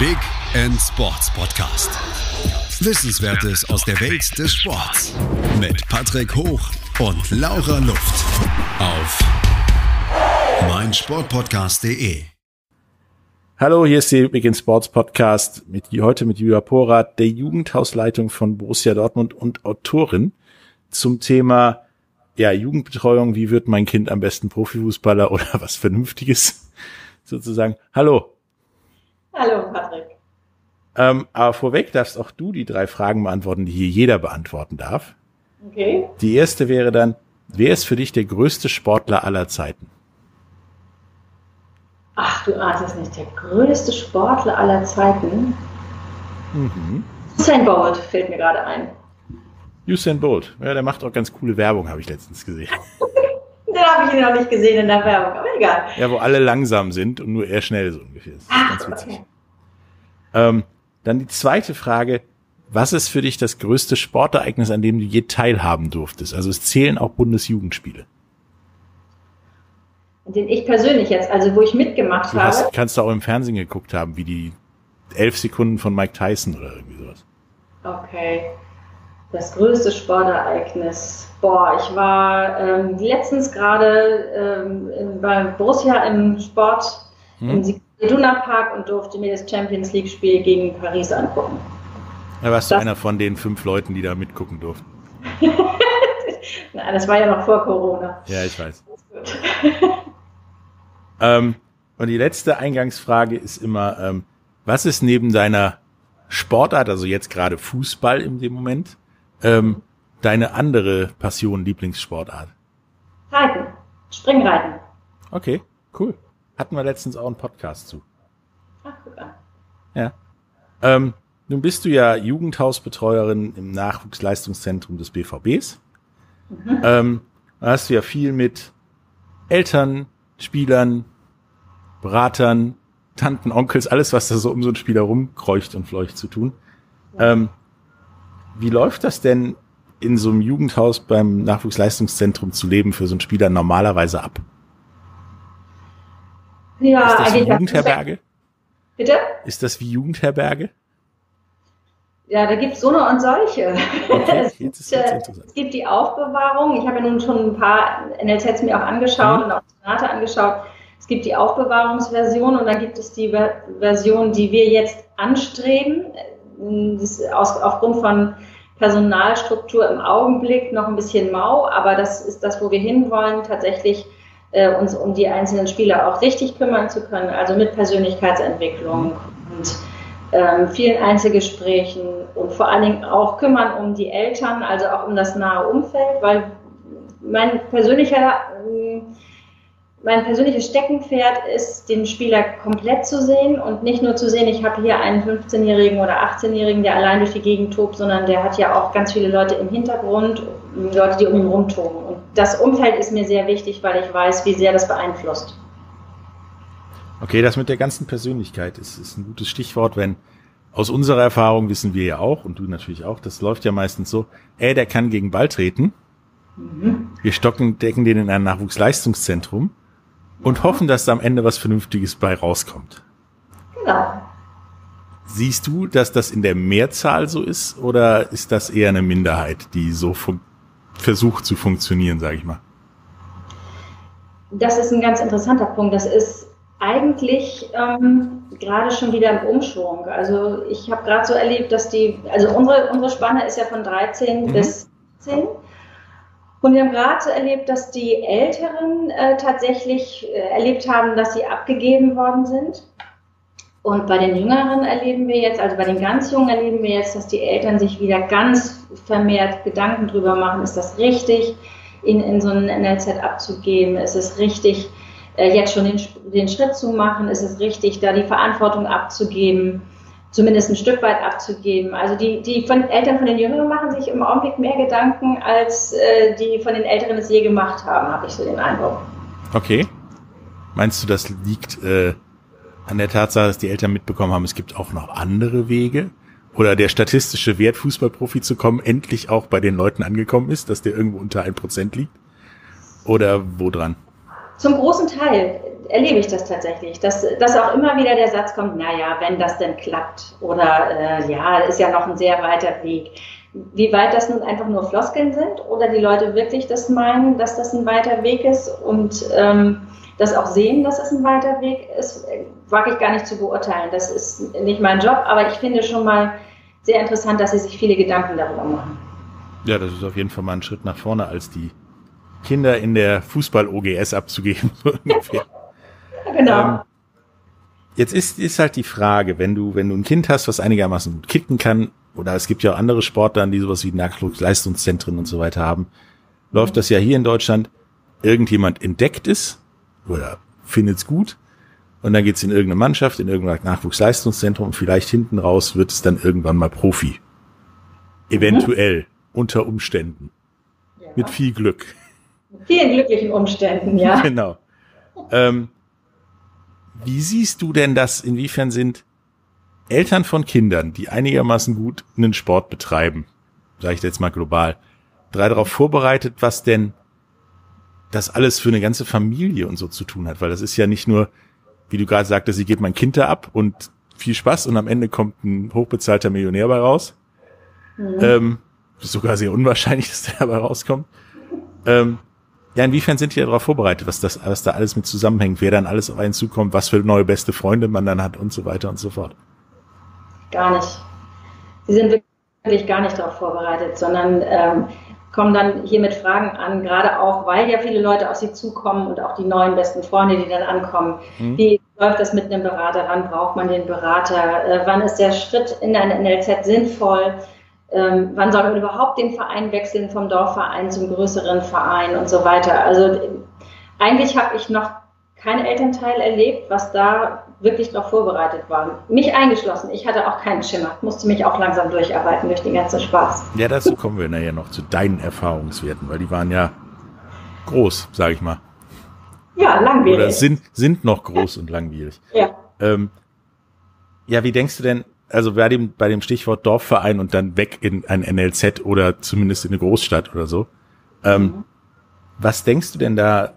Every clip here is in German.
Big End Sports Podcast. Wissenswertes aus der Welt des Sports mit Patrick Hoch und Laura Luft auf meinsportpodcast.de. Hallo, hier ist die Big End Sports Podcast mit heute mit Julia Porath, der Jugendhausleitung von Borussia Dortmund und Autorin zum Thema ja, Jugendbetreuung, wie wird mein Kind am besten Profifußballer oder was Vernünftiges sozusagen. Hallo. Hallo, Patrick. Ähm, aber vorweg darfst auch du die drei Fragen beantworten, die hier jeder beantworten darf. Okay. Die erste wäre dann, wer ist für dich der größte Sportler aller Zeiten? Ach, du ahnst nicht. Der größte Sportler aller Zeiten? Mhm. Usain Bolt fällt mir gerade ein. Usain Bolt. Ja, der macht auch ganz coole Werbung, habe ich letztens gesehen. Den habe ich noch nicht gesehen in der Werbung, aber egal. Ja, wo alle langsam sind und nur er schnell so ungefähr. Das ist Ach, ganz witzig. okay. Ähm, dann die zweite Frage. Was ist für dich das größte Sportereignis, an dem du je teilhaben durftest? Also es zählen auch Bundesjugendspiele. Den ich persönlich jetzt, also wo ich mitgemacht Du habe. hast, kannst du auch im Fernsehen geguckt haben, wie die elf Sekunden von Mike Tyson oder irgendwie sowas. Okay. Das größte Sportereignis. Boah, ich war ähm, letztens gerade ähm, bei Borussia im Sport Hm. im Iduna Park und durfte mir das Champions League Spiel gegen Paris angucken. Da warst du Das- einer von den fünf Leuten, die da mitgucken durften. Na, das war ja noch vor Corona. Ja, ich weiß. Ähm, und die letzte Eingangsfrage ist immer, ähm, was ist neben deiner Sportart, also jetzt gerade Fußball in dem Moment, ähm, deine andere Passion, Lieblingssportart? Reiten. Springreiten. Okay, cool. Hatten wir letztens auch einen Podcast zu. Ach, guck an. Ja. Ähm, nun bist du ja Jugendhausbetreuerin im Nachwuchsleistungszentrum des BVBs. Ähm, da hast du ja viel mit Eltern, Spielern, Beratern, Tanten, Onkels, alles, was da so um so einen Spieler rumkreucht und fleucht zu tun. Ähm, wie läuft das denn in so einem Jugendhaus beim Nachwuchsleistungszentrum zu leben für so einen Spieler normalerweise ab? Ja, Ist das wie eigentlich- Jugendherberge? Bitte? Ist das wie Jugendherberge? Ja, da gibt es so eine und solche. Okay, es, gibt, es gibt die Aufbewahrung. Ich habe ja nun schon ein paar NLZs mir auch angeschaut Mhm. und auch Sonate angeschaut. Es gibt die Aufbewahrungsversion und dann gibt es die Ver- Version, die wir jetzt anstreben. Das ist aus, aufgrund von Personalstruktur im Augenblick noch ein bisschen mau, aber das ist das, wo wir hinwollen, tatsächlich äh, uns um die einzelnen Spieler auch richtig kümmern zu können, also mit Persönlichkeitsentwicklung und ähm, vielen Einzelgesprächen und vor allen Dingen auch kümmern um die Eltern, also auch um das nahe Umfeld, weil mein persönlicher, ähm, mein persönliches Steckenpferd ist, den Spieler komplett zu sehen und nicht nur zu sehen, ich habe hier einen 15-Jährigen oder 18-Jährigen, der allein durch die Gegend tobt, sondern der hat ja auch ganz viele Leute im Hintergrund, Leute, die um ihn rumtoben. Und das Umfeld ist mir sehr wichtig, weil ich weiß, wie sehr das beeinflusst. Okay, das mit der ganzen Persönlichkeit ist, ist ein gutes Stichwort, wenn aus unserer Erfahrung wissen wir ja auch, und du natürlich auch, das läuft ja meistens so, ey, der kann gegen Ball treten. Wir stocken, decken den in ein Nachwuchsleistungszentrum und hoffen, dass da am Ende was Vernünftiges bei rauskommt. Genau. Siehst du, dass das in der Mehrzahl so ist oder ist das eher eine Minderheit, die so versucht zu funktionieren, sage ich mal? Das ist ein ganz interessanter Punkt. Das ist eigentlich ähm, gerade schon wieder im Umschwung. Also ich habe gerade so erlebt, dass die, also unsere, unsere Spanne ist ja von 13 Mhm. bis 10. Und wir haben gerade erlebt, dass die Älteren äh, tatsächlich äh, erlebt haben, dass sie abgegeben worden sind. Und bei den Jüngeren erleben wir jetzt, also bei den ganz Jungen erleben wir jetzt, dass die Eltern sich wieder ganz vermehrt Gedanken drüber machen, ist das richtig, ihn in so einen NLZ abzugeben? Ist es richtig, äh, jetzt schon den, den Schritt zu machen? Ist es richtig, da die Verantwortung abzugeben? Zumindest ein Stück weit abzugeben. Also die, die von Eltern von den Jüngeren machen sich im Augenblick mehr Gedanken, als äh, die von den Älteren es je gemacht haben, habe ich so den Eindruck. Okay. Meinst du, das liegt äh, an der Tatsache, dass die Eltern mitbekommen haben, es gibt auch noch andere Wege? Oder der statistische Wert, Fußballprofi zu kommen, endlich auch bei den Leuten angekommen ist, dass der irgendwo unter ein Prozent liegt? Oder wo dran? Zum großen Teil erlebe ich das tatsächlich, dass, dass auch immer wieder der Satz kommt, naja, wenn das denn klappt oder äh, ja, ist ja noch ein sehr weiter Weg. Wie weit das nun einfach nur Floskeln sind oder die Leute wirklich das meinen, dass das ein weiter Weg ist und ähm, das auch sehen, dass es ein weiter Weg ist, wage ich gar nicht zu beurteilen. Das ist nicht mein Job, aber ich finde schon mal sehr interessant, dass sie sich viele Gedanken darüber machen. Ja, das ist auf jeden Fall mal ein Schritt nach vorne, als die Kinder in der Fußball-OGS abzugeben. genau. Ähm, jetzt ist, ist halt die Frage, wenn du, wenn du ein Kind hast, was einigermaßen kicken kann, oder es gibt ja auch andere Sportler, die sowas wie Nachwuchsleistungszentren und so weiter haben, läuft das ja hier in Deutschland, irgendjemand entdeckt es oder findet es gut und dann geht's in irgendeine Mannschaft, in irgendein Nachwuchsleistungszentrum und vielleicht hinten raus wird es dann irgendwann mal Profi. Eventuell, mhm. unter Umständen. Ja. Mit viel Glück. Vielen glücklichen Umständen, ja. genau. Ähm, wie siehst du denn das? Inwiefern sind Eltern von Kindern, die einigermaßen gut einen Sport betreiben, sage ich jetzt mal global, drei darauf vorbereitet, was denn das alles für eine ganze Familie und so zu tun hat? Weil das ist ja nicht nur, wie du gerade sagtest, ich gebe mein Kind da ab und viel Spaß und am Ende kommt ein hochbezahlter Millionär bei raus. Mhm. Ähm, ist sogar sehr unwahrscheinlich, dass der dabei rauskommt. Ähm, ja, inwiefern sind die darauf vorbereitet, was das, was da alles mit zusammenhängt, wer dann alles auf einen zukommt, was für neue beste Freunde man dann hat und so weiter und so fort? Gar nicht. Sie sind wirklich gar nicht darauf vorbereitet, sondern ähm, kommen dann hier mit Fragen an, gerade auch, weil ja viele Leute auf sie zukommen und auch die neuen besten Freunde, die dann ankommen. Mhm. Wie läuft das mit einem Berater? Wann braucht man den Berater? Äh, wann ist der Schritt in ein NLZ sinnvoll? Ähm, wann soll man überhaupt den Verein wechseln vom Dorfverein zum größeren Verein und so weiter. Also eigentlich habe ich noch kein Elternteil erlebt, was da wirklich darauf vorbereitet war. Mich eingeschlossen. Ich hatte auch keinen Schimmer. Musste mich auch langsam durcharbeiten durch den ganzen Spaß. Ja, dazu kommen wir nachher noch zu deinen Erfahrungswerten, weil die waren ja groß, sage ich mal. Ja, langwierig. Oder sind, sind noch groß und langwierig. Ja. Ähm, ja, wie denkst du denn, also bei dem, bei dem Stichwort Dorfverein und dann weg in ein NLZ oder zumindest in eine Großstadt oder so. Ähm, mhm. Was denkst du denn da,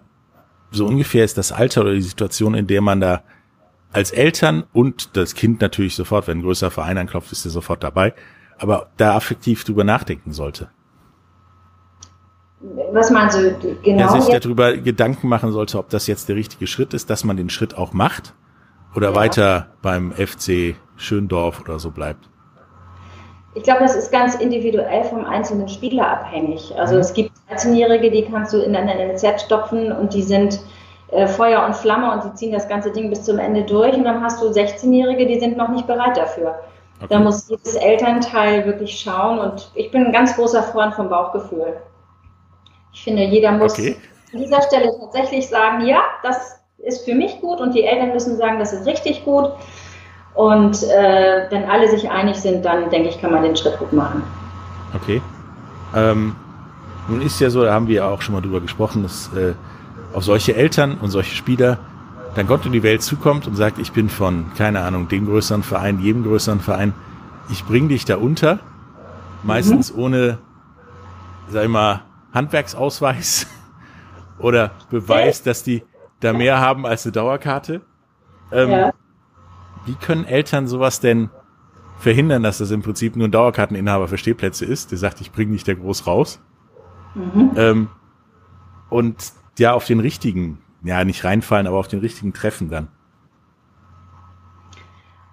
so ungefähr ist das Alter oder die Situation, in der man da als Eltern und das Kind natürlich sofort, wenn ein größerer Verein anklopft, ist er sofort dabei, aber da affektiv drüber nachdenken sollte? Was meinst du genau? Ja, sich darüber Gedanken machen sollte, ob das jetzt der richtige Schritt ist, dass man den Schritt auch macht oder ja. weiter beim FC Schöndorf oder so bleibt? Ich glaube, das ist ganz individuell vom einzelnen Spieler abhängig. Also mhm. es gibt 13-Jährige, die kannst du in ein NLZ stopfen und die sind äh, Feuer und Flamme und die ziehen das ganze Ding bis zum Ende durch. Und dann hast du 16-Jährige, die sind noch nicht bereit dafür. Okay. Da muss jedes Elternteil wirklich schauen. Und ich bin ein ganz großer Freund vom Bauchgefühl. Ich finde, jeder muss okay. an dieser Stelle tatsächlich sagen, ja, das ist für mich gut und die Eltern müssen sagen, das ist richtig gut. Und äh, wenn alle sich einig sind, dann denke ich, kann man den Schritt gut machen. Okay. Ähm, nun ist ja so, da haben wir auch schon mal drüber gesprochen, dass äh, auf solche Eltern und solche Spieler dann Gott in die Welt zukommt und sagt, ich bin von, keine Ahnung, dem größeren Verein, jedem größeren Verein, ich bring dich da unter, meistens mhm. ohne, sag ich mal, Handwerksausweis oder Beweis, dass die da mehr haben als eine Dauerkarte. Ähm, ja. Wie können Eltern sowas denn verhindern, dass das im Prinzip nur ein Dauerkarteninhaber für Stehplätze ist, der sagt, ich bringe nicht der groß raus. Mhm. Ähm, und ja, auf den richtigen, ja, nicht reinfallen, aber auf den richtigen treffen dann.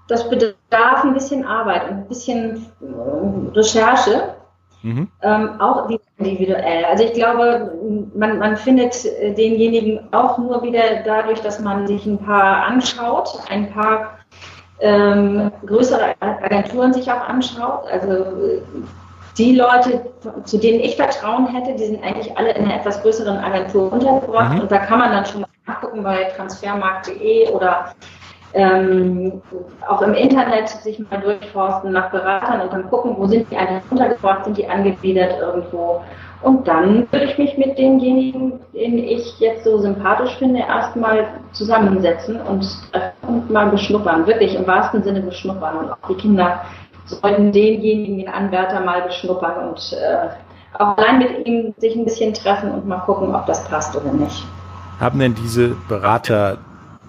Das bedarf ein bisschen Arbeit und ein bisschen äh, Recherche. Mhm. Ähm, auch individuell. Also ich glaube, man, man findet denjenigen auch nur wieder dadurch, dass man sich ein paar anschaut, ein paar ähm, größere Agenturen sich auch anschaut. Also die Leute, zu denen ich Vertrauen hätte, die sind eigentlich alle in einer etwas größeren Agentur untergebracht. Mhm. Und da kann man dann schon mal nachgucken bei transfermarkt.de oder ähm, auch im Internet sich mal durchforsten nach Beratern und dann gucken, wo sind die eigentlich untergebracht, sind die angegliedert irgendwo. Und dann würde ich mich mit denjenigen, den ich jetzt so sympathisch finde, erstmal zusammensetzen und, und mal beschnuppern, wirklich im wahrsten Sinne beschnuppern. Und auch die Kinder sollten denjenigen, den Anwärter mal beschnuppern und äh, auch allein mit ihm sich ein bisschen treffen und mal gucken, ob das passt oder nicht. haben denn diese Berater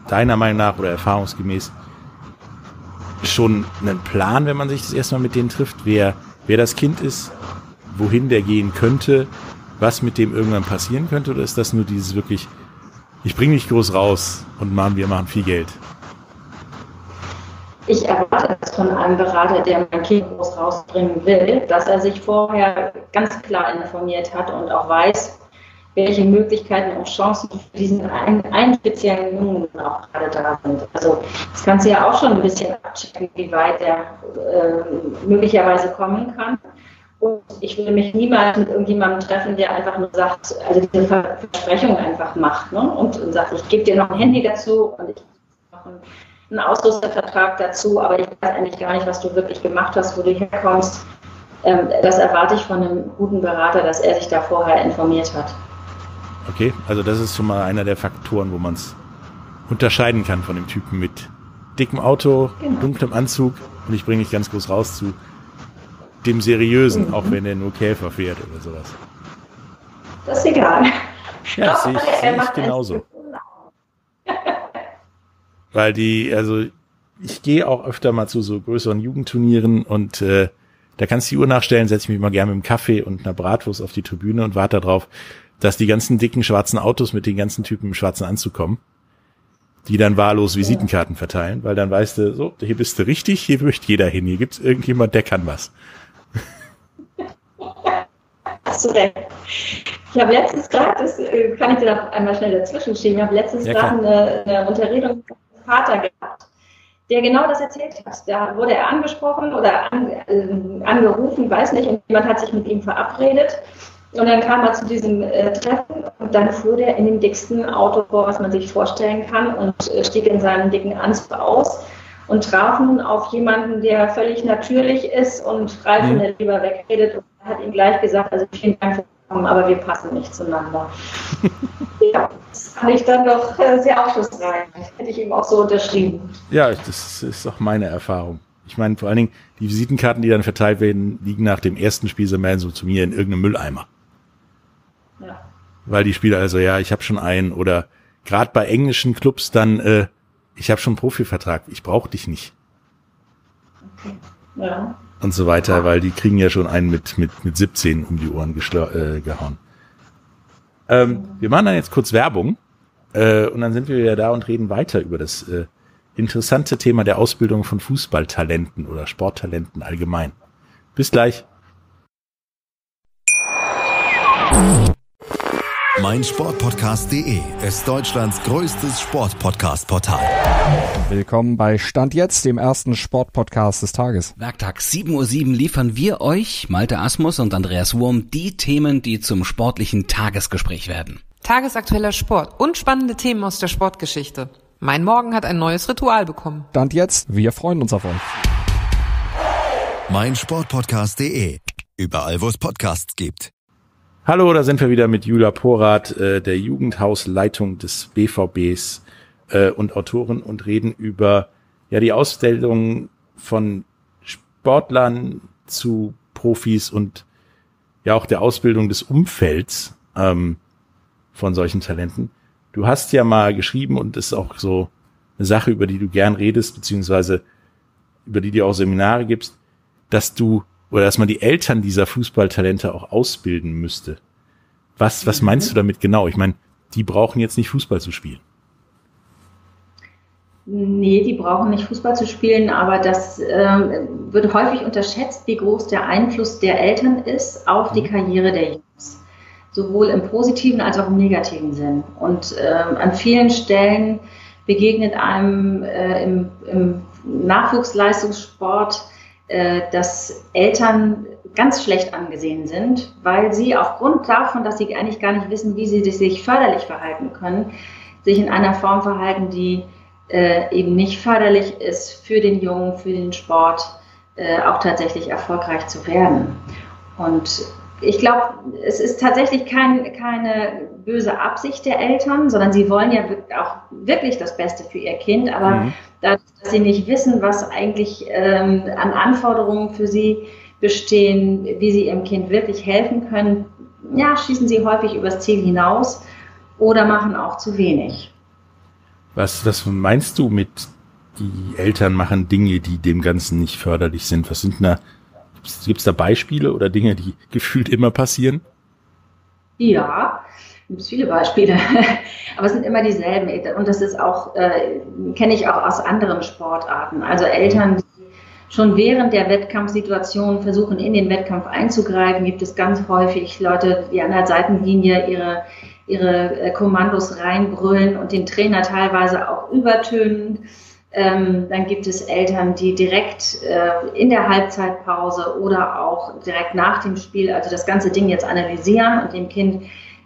deiner Meinung nach oder erfahrungsgemäß schon einen Plan, wenn man sich das erstmal mit denen trifft, wer, wer das Kind ist, wohin der gehen könnte, was mit dem irgendwann passieren könnte, oder ist das nur dieses wirklich, ich bringe dich groß raus und machen, wir machen viel Geld? Ich erwarte es von einem Berater, der mein Kind groß rausbringen will, dass er sich vorher ganz klar informiert hat und auch weiß, welche Möglichkeiten und Chancen für diesen einen, einen speziellen Jungen auch gerade da sind. Also das kannst du ja auch schon ein bisschen abchecken, wie weit der äh, möglicherweise kommen kann. Und ich würde mich niemals mit irgendjemandem treffen, der einfach nur sagt, also diese Versprechung einfach macht ne? und, und sagt, ich gebe dir noch ein Handy dazu und ich noch einen, einen Ausrüstervertrag dazu, aber ich weiß eigentlich gar nicht, was du wirklich gemacht hast, wo du herkommst. Ähm, das erwarte ich von einem guten Berater, dass er sich da vorher informiert hat. Okay, also das ist schon mal einer der Faktoren, wo man es unterscheiden kann von dem Typen mit dickem Auto, genau. dunklem Anzug und ich bringe dich ganz groß raus zu dem seriösen, mhm. auch wenn er nur Käfer fährt oder sowas. Das ist egal. Ja, das sehe ich, seh ich genauso. Weil die, also ich gehe auch öfter mal zu so größeren Jugendturnieren und äh, da kannst du die Uhr nachstellen, setze ich mich mal gerne mit einem Kaffee und einer Bratwurst auf die Tribüne und warte darauf, dass die ganzen dicken schwarzen Autos mit den ganzen Typen im schwarzen Anzug kommen, die dann wahllos Visitenkarten verteilen, weil dann weißt du, so, hier bist du richtig, hier möchte jeder hin, hier gibt's irgendjemand, der kann was. Du recht. Ich habe letztens gerade, das äh, kann ich dir noch einmal schnell dazwischen schieben, ich habe letztens ja, gerade eine, eine Unterredung mit meinem Vater gehabt, der genau das erzählt hat. Da wurde er angesprochen oder an, äh, angerufen, weiß nicht, und jemand hat sich mit ihm verabredet und dann kam er zu diesem äh, Treffen und dann fuhr der in dem dicksten Auto vor, was man sich vorstellen kann und äh, stieg in seinem dicken Anzug aus und traf nun auf jemanden, der völlig natürlich ist und Ralf mhm. nicht lieber wegredet und hat ihm gleich gesagt, also vielen Dank für kommen, aber wir passen nicht zueinander. ja, das fand ich dann doch äh, sehr aufschlussreich. Hätte ich ihm auch so unterschrieben. Ja, das ist auch meine Erfahrung. Ich meine, vor allen Dingen, die Visitenkarten, die dann verteilt werden, liegen nach dem ersten Spiel so mehr so zu mir in irgendeinem Mülleimer. Ja. Weil die Spieler also, ja, ich habe schon einen oder gerade bei englischen Clubs dann, äh, ich habe schon einen Profivertrag, ich brauche dich nicht. Okay. Ja. Und so weiter, weil die kriegen ja schon einen mit, mit, mit 17 um die Ohren äh, gehauen. Ähm, wir machen dann jetzt kurz Werbung äh, und dann sind wir wieder da und reden weiter über das äh, interessante Thema der Ausbildung von Fußballtalenten oder Sporttalenten allgemein. Bis gleich meinsportpodcast.de ist Deutschlands größtes Sportpodcast-Portal. Willkommen bei Stand jetzt, dem ersten Sportpodcast des Tages. Werktag 7.07 Uhr liefern wir euch, Malte Asmus und Andreas Wurm, die Themen, die zum sportlichen Tagesgespräch werden. Tagesaktueller Sport und spannende Themen aus der Sportgeschichte. Mein Morgen hat ein neues Ritual bekommen. Stand jetzt, wir freuen uns auf euch. meinsportpodcast.de. Überall, wo es Podcasts gibt. Hallo, da sind wir wieder mit Julia Porath, äh, der Jugendhausleitung des BVBs äh, und Autorin und reden über ja die Ausstellung von Sportlern zu Profis und ja auch der Ausbildung des Umfelds ähm, von solchen Talenten. Du hast ja mal geschrieben und ist auch so eine Sache, über die du gern redest, beziehungsweise über die du auch Seminare gibst, dass du oder dass man die Eltern dieser Fußballtalente auch ausbilden müsste. Was, was meinst du damit genau? Ich meine, die brauchen jetzt nicht Fußball zu spielen. Nee, die brauchen nicht Fußball zu spielen, aber das ähm, wird häufig unterschätzt, wie groß der Einfluss der Eltern ist auf die mhm. Karriere der Jungs. Sowohl im positiven als auch im negativen Sinn. Und ähm, an vielen Stellen begegnet einem äh, im, im Nachwuchsleistungssport dass Eltern ganz schlecht angesehen sind, weil sie aufgrund davon, dass sie eigentlich gar nicht wissen, wie sie sich förderlich verhalten können, sich in einer Form verhalten, die äh, eben nicht förderlich ist für den Jungen, für den Sport, äh, auch tatsächlich erfolgreich zu werden. Und ich glaube, es ist tatsächlich kein, keine böse Absicht der Eltern, sondern sie wollen ja auch wirklich das Beste für ihr Kind, aber mhm. dadurch, dass sie nicht wissen, was eigentlich ähm, an Anforderungen für sie bestehen, wie sie ihrem Kind wirklich helfen können, ja, schießen sie häufig übers Ziel hinaus oder machen auch zu wenig. Was, was meinst du mit die Eltern machen Dinge, die dem Ganzen nicht förderlich sind? Was sind da, gibt es da Beispiele oder Dinge, die gefühlt immer passieren? Ja, gibt es viele Beispiele, aber es sind immer dieselben und das ist auch, äh, kenne ich auch aus anderen Sportarten. Also Eltern, die schon während der Wettkampfsituation versuchen, in den Wettkampf einzugreifen, gibt es ganz häufig Leute, die an der Seitenlinie ihre, ihre äh, Kommandos reinbrüllen und den Trainer teilweise auch übertönen. Ähm, dann gibt es Eltern, die direkt äh, in der Halbzeitpause oder auch direkt nach dem Spiel, also das ganze Ding jetzt analysieren und dem Kind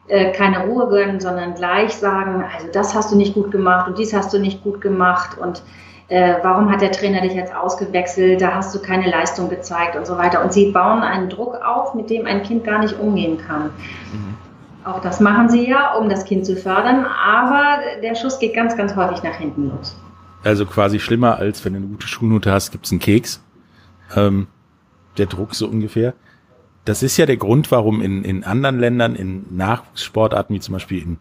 äh, keine Ruhe gönnen, sondern gleich sagen, also das hast du nicht gut gemacht und dies hast du nicht gut gemacht und äh, warum hat der Trainer dich jetzt ausgewechselt, da hast du keine Leistung gezeigt und so weiter. Und sie bauen einen Druck auf, mit dem ein Kind gar nicht umgehen kann. Mhm. Auch das machen sie ja, um das Kind zu fördern, aber der Schuss geht ganz, ganz häufig nach hinten los. Also quasi schlimmer, als wenn du eine gute Schulnote hast, gibt's einen Keks. Ähm, der Druck so ungefähr. Das ist ja der Grund, warum in, in anderen Ländern, in Nachwuchssportarten, wie zum Beispiel in,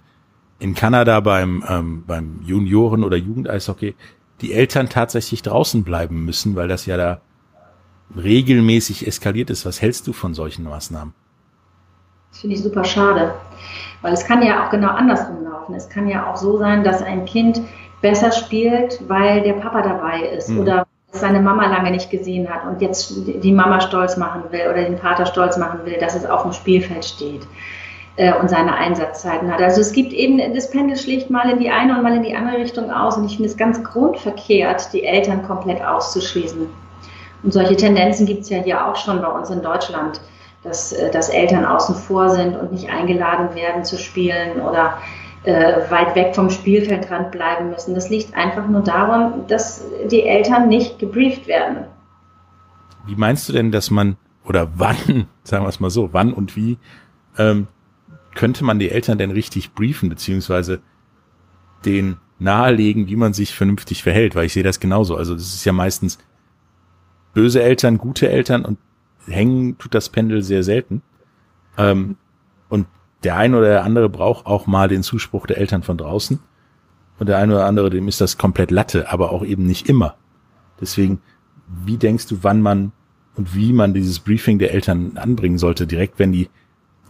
in Kanada beim, ähm, beim Junioren- oder Jugendeishockey, die Eltern tatsächlich draußen bleiben müssen, weil das ja da regelmäßig eskaliert ist. Was hältst du von solchen Maßnahmen? Das finde ich super schade, weil es kann ja auch genau andersrum laufen. Es kann ja auch so sein, dass ein Kind besser spielt, weil der Papa dabei ist mhm. oder seine Mama lange nicht gesehen hat und jetzt die Mama stolz machen will oder den Vater stolz machen will, dass es auf dem Spielfeld steht äh, und seine Einsatzzeiten hat. Also es gibt eben, das Pendel schlägt mal in die eine und mal in die andere Richtung aus und ich finde es ganz grundverkehrt, die Eltern komplett auszuschließen. Und solche Tendenzen gibt es ja hier auch schon bei uns in Deutschland, dass, äh, dass Eltern außen vor sind und nicht eingeladen werden zu spielen oder äh, weit weg vom Spielfeldrand bleiben müssen. Das liegt einfach nur daran, dass die Eltern nicht gebrieft werden. Wie meinst du denn, dass man, oder wann, sagen wir es mal so, wann und wie, ähm, könnte man die Eltern denn richtig briefen, beziehungsweise den nahelegen, wie man sich vernünftig verhält, weil ich sehe das genauso. Also das ist ja meistens böse Eltern, gute Eltern und hängen tut das Pendel sehr selten. Ähm, der eine oder der andere braucht auch mal den Zuspruch der Eltern von draußen. Und der eine oder andere, dem ist das komplett Latte, aber auch eben nicht immer. Deswegen, wie denkst du, wann man und wie man dieses Briefing der Eltern anbringen sollte? Direkt, wenn die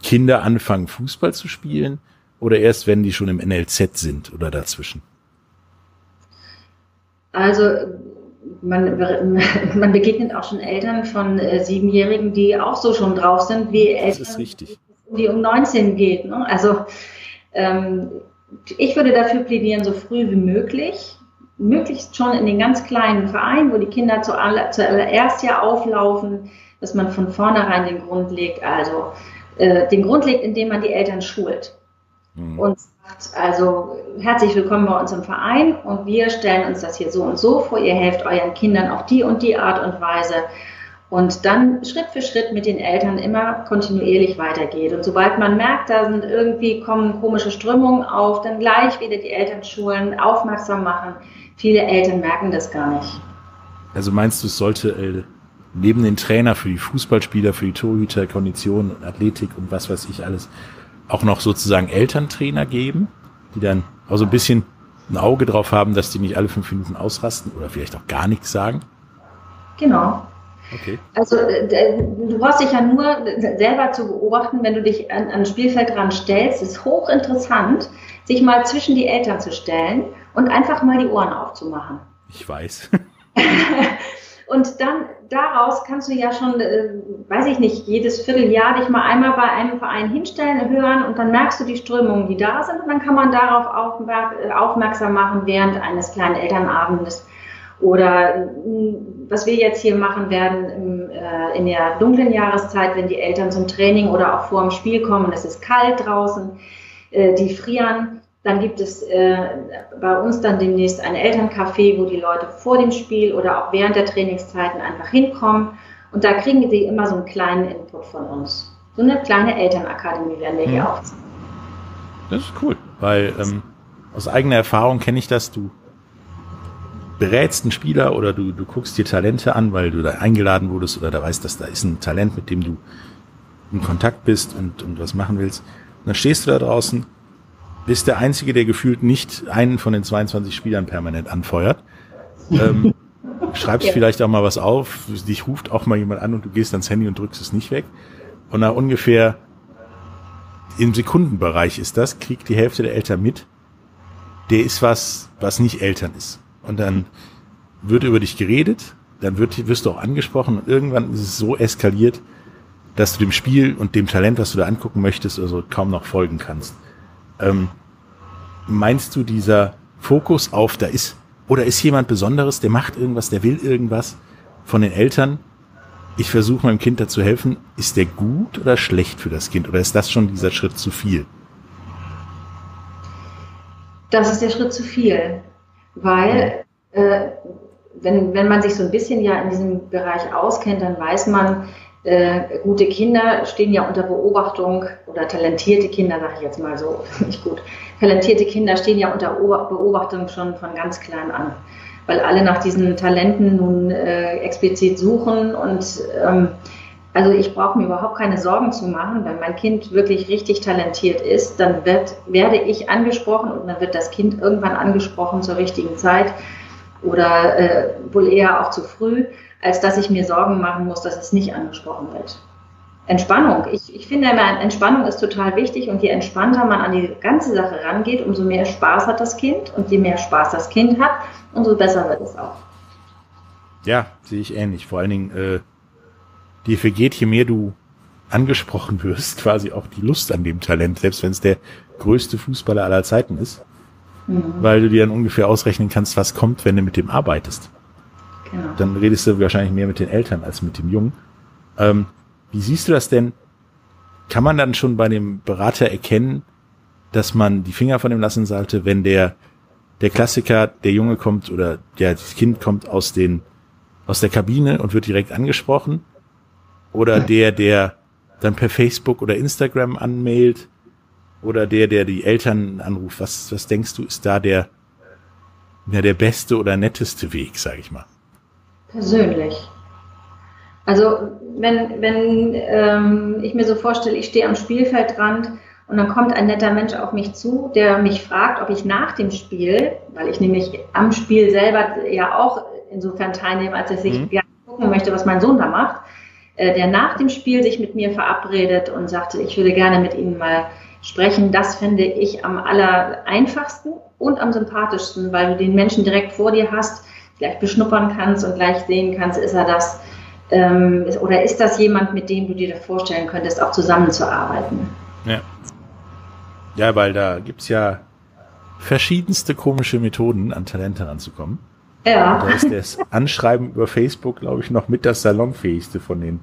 Kinder anfangen, Fußball zu spielen? Oder erst, wenn die schon im NLZ sind oder dazwischen? Also, man, man begegnet auch schon Eltern von äh, Siebenjährigen, die auch so schon drauf sind wie Eltern. Das ist richtig die um 19 geht. Ne? Also ähm, ich würde dafür plädieren, so früh wie möglich, möglichst schon in den ganz kleinen Vereinen, wo die Kinder zuallererst ja auflaufen, dass man von vornherein den Grund legt, also äh, den Grund legt, indem man die Eltern schult. Mhm. Und sagt, also herzlich willkommen bei uns im Verein und wir stellen uns das hier so und so vor. Ihr helft euren Kindern auf die und die Art und Weise und dann Schritt für Schritt mit den Eltern immer kontinuierlich weitergeht. Und sobald man merkt, da sind irgendwie kommen komische Strömungen auf, dann gleich wieder die Eltern schulen, aufmerksam machen. Viele Eltern merken das gar nicht. Also meinst du, es sollte äh, neben den Trainer für die Fußballspieler, für die Torhüter, Kondition, Athletik und was weiß ich alles, auch noch sozusagen Elterntrainer geben, die dann auch so ein bisschen ein Auge drauf haben, dass die nicht alle fünf Minuten ausrasten oder vielleicht auch gar nichts sagen? Genau. Okay. Also äh, du brauchst dich ja nur selber zu beobachten, wenn du dich an, an Spielfeld dran stellst. Es ist hochinteressant, sich mal zwischen die Eltern zu stellen und einfach mal die Ohren aufzumachen. Ich weiß. und dann daraus kannst du ja schon, äh, weiß ich nicht, jedes Vierteljahr dich mal einmal bei einem Verein hinstellen, hören und dann merkst du die Strömungen, die da sind und dann kann man darauf äh, aufmerksam machen während eines kleinen Elternabends oder was wir jetzt hier machen werden im, äh, in der dunklen Jahreszeit, wenn die Eltern zum Training oder auch vor dem Spiel kommen, es ist kalt draußen, äh, die frieren, dann gibt es äh, bei uns dann demnächst ein Elterncafé, wo die Leute vor dem Spiel oder auch während der Trainingszeiten einfach hinkommen. Und da kriegen sie immer so einen kleinen Input von uns. So eine kleine Elternakademie werden wir hier ja. aufziehen. Das ist cool, weil ähm, aus eigener Erfahrung kenne ich das. Du berätst einen Spieler oder du, du guckst dir Talente an, weil du da eingeladen wurdest oder da weißt, dass da ist ein Talent, mit dem du in Kontakt bist und, und was machen willst. Und dann stehst du da draußen bist der Einzige, der gefühlt nicht einen von den 22 Spielern permanent anfeuert. ähm, schreibst ja. vielleicht auch mal was auf, dich ruft auch mal jemand an und du gehst ans Handy und drückst es nicht weg. Und nach ungefähr im Sekundenbereich ist das, kriegt die Hälfte der Eltern mit, der ist was, was nicht Eltern ist. Und dann wird über dich geredet, dann wird, wirst du auch angesprochen und irgendwann ist es so eskaliert, dass du dem Spiel und dem Talent, was du da angucken möchtest, also kaum noch folgen kannst. Ähm, meinst du, dieser Fokus auf, da ist, oder ist jemand Besonderes, der macht irgendwas, der will irgendwas von den Eltern, ich versuche meinem Kind dazu helfen, ist der gut oder schlecht für das Kind? Oder ist das schon dieser Schritt zu viel? Das ist der Schritt zu viel, weil äh, wenn, wenn man sich so ein bisschen ja in diesem Bereich auskennt, dann weiß man, äh, gute Kinder stehen ja unter Beobachtung oder talentierte Kinder, sage ich jetzt mal so, nicht gut. Talentierte Kinder stehen ja unter Beobachtung schon von ganz klein an weil alle nach diesen Talenten nun äh, explizit suchen. Und ähm, also ich brauche mir überhaupt keine Sorgen zu machen, wenn mein Kind wirklich richtig talentiert ist, dann wird, werde ich angesprochen und dann wird das Kind irgendwann angesprochen zur richtigen Zeit oder äh, wohl eher auch zu früh, als dass ich mir Sorgen machen muss, dass es nicht angesprochen wird. Entspannung. Ich, ich finde immer, Entspannung ist total wichtig und je entspannter man an die ganze Sache rangeht, umso mehr Spaß hat das Kind und je mehr Spaß das Kind hat, umso besser wird es auch. Ja, sehe ich ähnlich. Vor allen Dingen, äh, dir vergeht, je mehr du angesprochen wirst, quasi auch die Lust an dem Talent, selbst wenn es der größte Fußballer aller Zeiten ist, mhm. weil du dir dann ungefähr ausrechnen kannst, was kommt, wenn du mit dem arbeitest. Genau. Dann redest du wahrscheinlich mehr mit den Eltern als mit dem Jungen. Ähm, wie siehst du das denn? Kann man dann schon bei dem Berater erkennen, dass man die Finger von ihm lassen sollte, wenn der, der Klassiker, der Junge kommt oder der, das Kind kommt aus den, aus der Kabine und wird direkt angesprochen? Oder der, der dann per Facebook oder Instagram anmailt? Oder der, der die Eltern anruft? Was, was denkst du, ist da der, ja, der beste oder netteste Weg, sag ich mal? Persönlich. Also wenn, wenn ähm, ich mir so vorstelle, ich stehe am Spielfeldrand und dann kommt ein netter Mensch auf mich zu, der mich fragt, ob ich nach dem Spiel, weil ich nämlich am Spiel selber ja auch insofern teilnehme, als dass ich mhm. gerne gucken möchte, was mein Sohn da macht, der nach dem Spiel sich mit mir verabredet und sagte, ich würde gerne mit Ihnen mal sprechen, das finde ich am aller einfachsten und am sympathischsten, weil du den Menschen direkt vor dir hast, gleich beschnuppern kannst und gleich sehen kannst, ist er das, ähm, oder ist das jemand, mit dem du dir vorstellen könntest, auch zusammenzuarbeiten? Ja. Ja, weil da gibt's ja verschiedenste komische Methoden, an Talente ranzukommen. Ja. da ist das Anschreiben über Facebook, glaube ich, noch mit das salonfähigste von den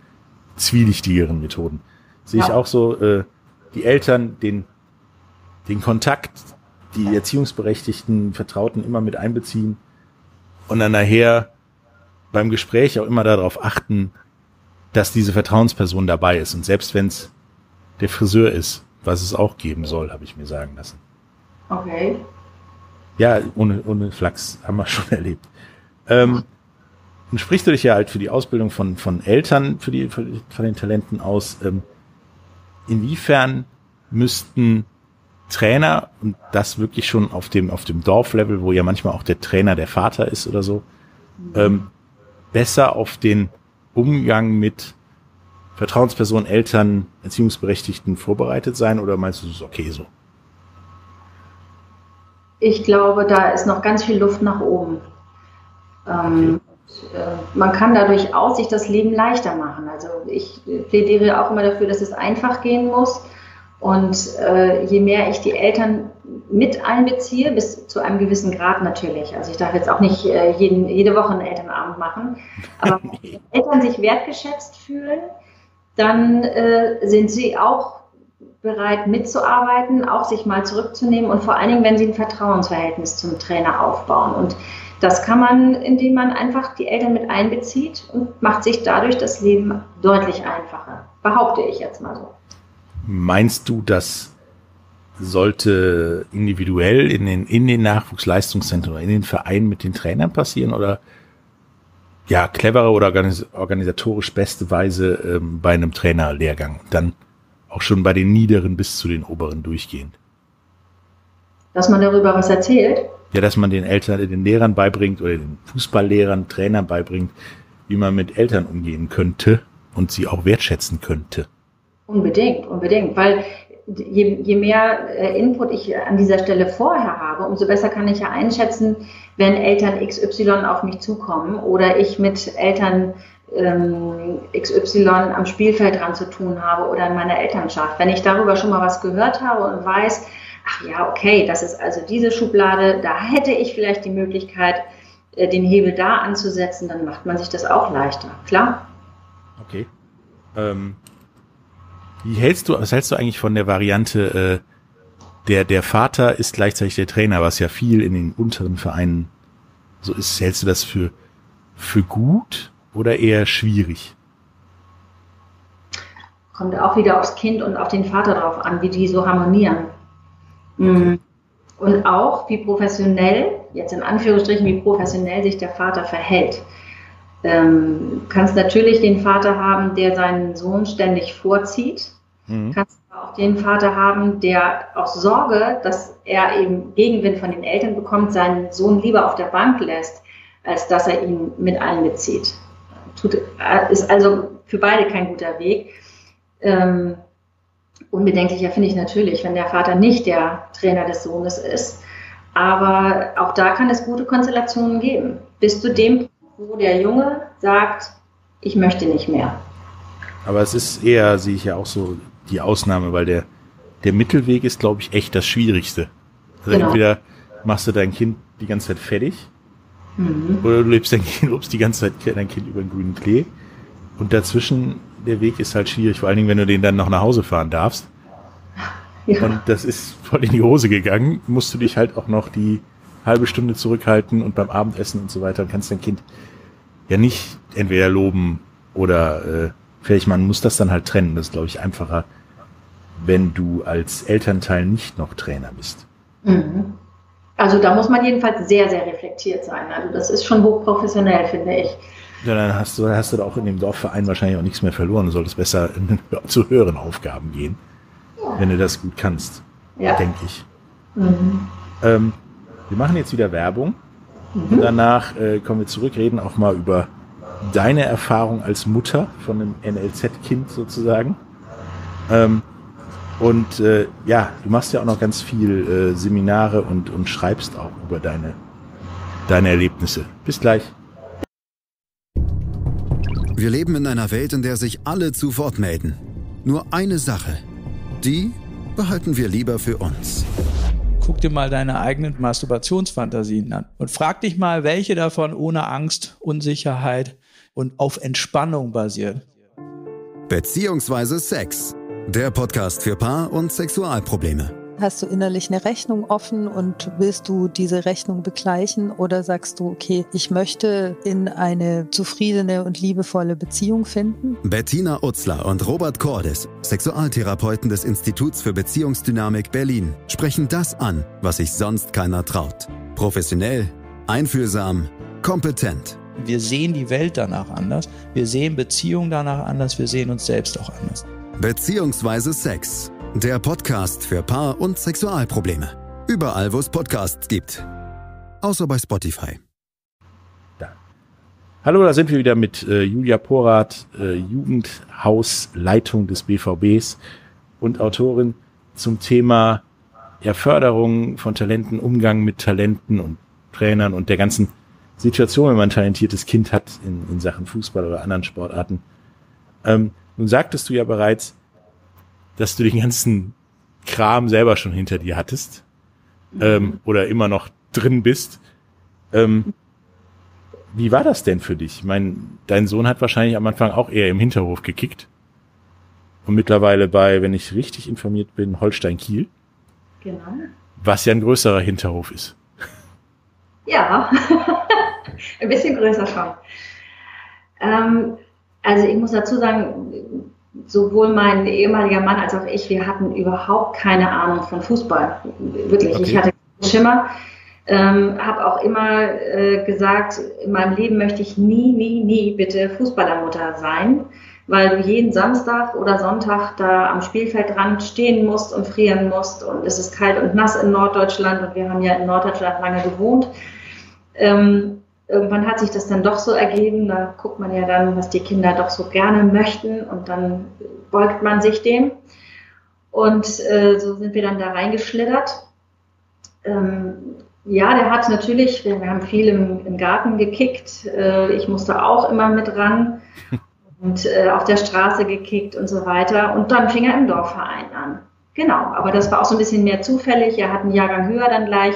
zwielichtigeren Methoden. Sehe ja. ich auch so, äh, die Eltern den, den Kontakt, die Erziehungsberechtigten, Vertrauten immer mit einbeziehen und dann nachher beim Gespräch auch immer darauf achten, dass diese Vertrauensperson dabei ist. Und selbst wenn es der Friseur ist, was es auch geben soll, habe ich mir sagen lassen. Okay. Ja, ohne, ohne Flachs haben wir schon erlebt. Ähm, und sprichst du dich ja halt für die Ausbildung von, von Eltern, für die, für, von den Talenten aus. Ähm, inwiefern müssten Trainer und das wirklich schon auf dem, auf dem Dorflevel, wo ja manchmal auch der Trainer der Vater ist oder so, ähm, besser auf den Umgang mit Vertrauenspersonen, Eltern, Erziehungsberechtigten vorbereitet sein oder meinst du, es ist okay so? Ich glaube, da ist noch ganz viel Luft nach oben. Ähm, äh, man kann dadurch auch sich das Leben leichter machen. Also ich plädiere auch immer dafür, dass es einfach gehen muss. Und äh, je mehr ich die Eltern mit einbeziehe, bis zu einem gewissen Grad natürlich. Also ich darf jetzt auch nicht äh, jeden, jede Woche einen Elternabend machen, aber wenn die Eltern sich wertgeschätzt fühlen, dann äh, sind sie auch bereit mitzuarbeiten, auch sich mal zurückzunehmen und vor allen Dingen, wenn sie ein Vertrauensverhältnis zum Trainer aufbauen. Und das kann man, indem man einfach die Eltern mit einbezieht und macht sich dadurch das Leben deutlich einfacher. Behaupte ich jetzt mal so. Meinst du, dass sollte individuell in den, in den Nachwuchsleistungszentren oder in den Vereinen mit den Trainern passieren oder ja, clevere oder organis organisatorisch beste Weise ähm, bei einem Trainerlehrgang. Dann auch schon bei den niederen bis zu den oberen durchgehend. Dass man darüber was erzählt? Ja, dass man den Eltern, den Lehrern beibringt oder den Fußballlehrern, Trainern beibringt, wie man mit Eltern umgehen könnte und sie auch wertschätzen könnte. Unbedingt, unbedingt, weil je, je mehr äh, Input ich an dieser Stelle vorher habe, umso besser kann ich ja einschätzen, wenn Eltern XY auf mich zukommen oder ich mit Eltern ähm, XY am Spielfeld dran zu tun habe oder in meiner Elternschaft. Wenn ich darüber schon mal was gehört habe und weiß, ach ja, okay, das ist also diese Schublade, da hätte ich vielleicht die Möglichkeit, äh, den Hebel da anzusetzen, dann macht man sich das auch leichter, klar. Okay. Ähm, wie hältst du, was hältst du eigentlich von der Variante, äh, der, der Vater ist gleichzeitig der Trainer, was ja viel in den unteren Vereinen so ist. Hältst du das für, für gut oder eher schwierig? Kommt auch wieder aufs Kind und auf den Vater drauf an, wie die so harmonieren. Mhm. Und auch, wie professionell, jetzt in Anführungsstrichen, wie professionell sich der Vater verhält. Ähm, kannst natürlich den Vater haben, der seinen Sohn ständig vorzieht. Mhm. Kannst auch den Vater haben, der aus Sorge, dass er eben Gegenwind von den Eltern bekommt, seinen Sohn lieber auf der Bank lässt, als dass er ihn mit einbezieht. Tut, äh, ist also für beide kein guter Weg. Ähm, unbedenklicher finde ich natürlich, wenn der Vater nicht der Trainer des Sohnes ist. Aber auch da kann es gute Konstellationen geben. Bis zu dem, wo der Junge sagt, ich möchte nicht mehr. Aber es ist eher, sehe ich ja auch so, die Ausnahme, weil der, der Mittelweg ist, glaube ich, echt das Schwierigste. Also genau. entweder machst du dein Kind die ganze Zeit fertig, mhm. oder du lebst dein Kind, lobst die ganze Zeit dein Kind über den grünen Klee. Und dazwischen, der Weg ist halt schwierig, vor allen Dingen, wenn du den dann noch nach Hause fahren darfst. Ja. Und das ist voll in die Hose gegangen, musst du dich halt auch noch die halbe Stunde zurückhalten und beim Abendessen und so weiter und kannst dein Kind ja nicht entweder loben oder äh, vielleicht man muss das dann halt trennen. Das ist, glaube ich, einfacher, wenn du als Elternteil nicht noch Trainer bist. Mhm. Also da muss man jedenfalls sehr, sehr reflektiert sein. Also das ist schon hochprofessionell, finde ich. Ja, dann hast du, hast du da auch in dem Dorfverein wahrscheinlich auch nichts mehr verloren. Du solltest besser in, zu höheren Aufgaben gehen, ja. wenn du das gut kannst, ja. denke ich. Mhm. Ähm, wir machen jetzt wieder Werbung. Mhm. Und danach äh, kommen wir zurück, reden auch mal über deine Erfahrung als Mutter von einem NLZ-Kind sozusagen. Ähm, und äh, ja, du machst ja auch noch ganz viel äh, Seminare und, und schreibst auch über deine, deine Erlebnisse. Bis gleich. Wir leben in einer Welt, in der sich alle zu Wort melden. Nur eine Sache. Die behalten wir lieber für uns. Guck dir mal deine eigenen Masturbationsfantasien an und frag dich mal, welche davon ohne Angst, Unsicherheit und auf Entspannung basiert. Beziehungsweise Sex. Der Podcast für Paar- und Sexualprobleme. Hast du innerlich eine Rechnung offen und willst du diese Rechnung begleichen oder sagst du, okay, ich möchte in eine zufriedene und liebevolle Beziehung finden? Bettina Utzler und Robert Cordes, Sexualtherapeuten des Instituts für Beziehungsdynamik Berlin, sprechen das an, was sich sonst keiner traut. Professionell, einfühlsam, kompetent. Wir sehen die Welt danach anders, wir sehen Beziehungen danach anders, wir sehen uns selbst auch anders. Beziehungsweise Sex der Podcast für Paar- und Sexualprobleme. Überall, wo es Podcasts gibt. Außer bei Spotify. Da. Hallo, da sind wir wieder mit äh, Julia Porath, äh, Jugendhausleitung des BVBs und Autorin zum Thema ja, Förderung von Talenten, Umgang mit Talenten und Trainern und der ganzen Situation, wenn man ein talentiertes Kind hat in, in Sachen Fußball oder anderen Sportarten. Ähm, nun sagtest du ja bereits, dass du den ganzen Kram selber schon hinter dir hattest ähm, oder immer noch drin bist. Ähm, wie war das denn für dich? Ich meine, dein Sohn hat wahrscheinlich am Anfang auch eher im Hinterhof gekickt. Und mittlerweile bei, wenn ich richtig informiert bin, Holstein Kiel. Genau. Was ja ein größerer Hinterhof ist. Ja, ein bisschen größer schon. Ähm, also ich muss dazu sagen, sowohl mein ehemaliger Mann als auch ich, wir hatten überhaupt keine Ahnung von Fußball. Wirklich, okay. ich hatte keinen Schimmer. Ähm, habe auch immer äh, gesagt, in meinem Leben möchte ich nie, nie, nie bitte Fußballermutter sein. weil du jeden Samstag oder Sonntag da am Spielfeldrand stehen musst und frieren musst und es ist kalt und nass in Norddeutschland und wir haben ja in Norddeutschland lange gewohnt. Ähm, irgendwann hat sich das dann doch so ergeben, da guckt man ja dann, was die Kinder doch so gerne möchten und dann beugt man sich dem. Und äh, so sind wir dann da reingeschlittert. Ähm, ja, der hat natürlich, wir, wir haben viel im, im Garten gekickt. Äh, ich musste auch immer mit ran und äh, auf der Straße gekickt und so weiter. Und dann fing er im Dorfverein an. Genau, aber das war auch so ein bisschen mehr zufällig. Er hat einen Jahrgang höher dann gleich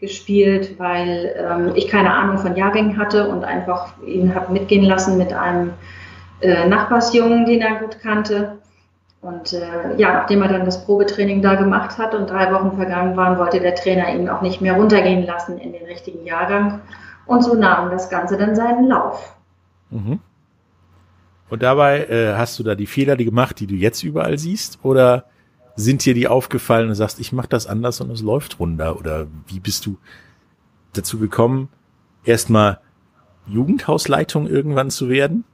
gespielt, weil ähm, ich keine Ahnung von Jahrgängen hatte und einfach ihn habe mitgehen lassen mit einem äh, Nachbarsjungen, den er gut kannte. Und äh, ja, nachdem er dann das Probetraining da gemacht hat und drei Wochen vergangen waren, wollte der Trainer ihn auch nicht mehr runtergehen lassen in den richtigen Jahrgang. Und so nahm das Ganze dann seinen Lauf. Mhm. Und dabei äh, hast du da die Fehler die gemacht, die du jetzt überall siehst? Oder sind dir die aufgefallen und sagst, ich mache das anders und es läuft runter? Oder wie bist du dazu gekommen, erstmal Jugendhausleitung irgendwann zu werden?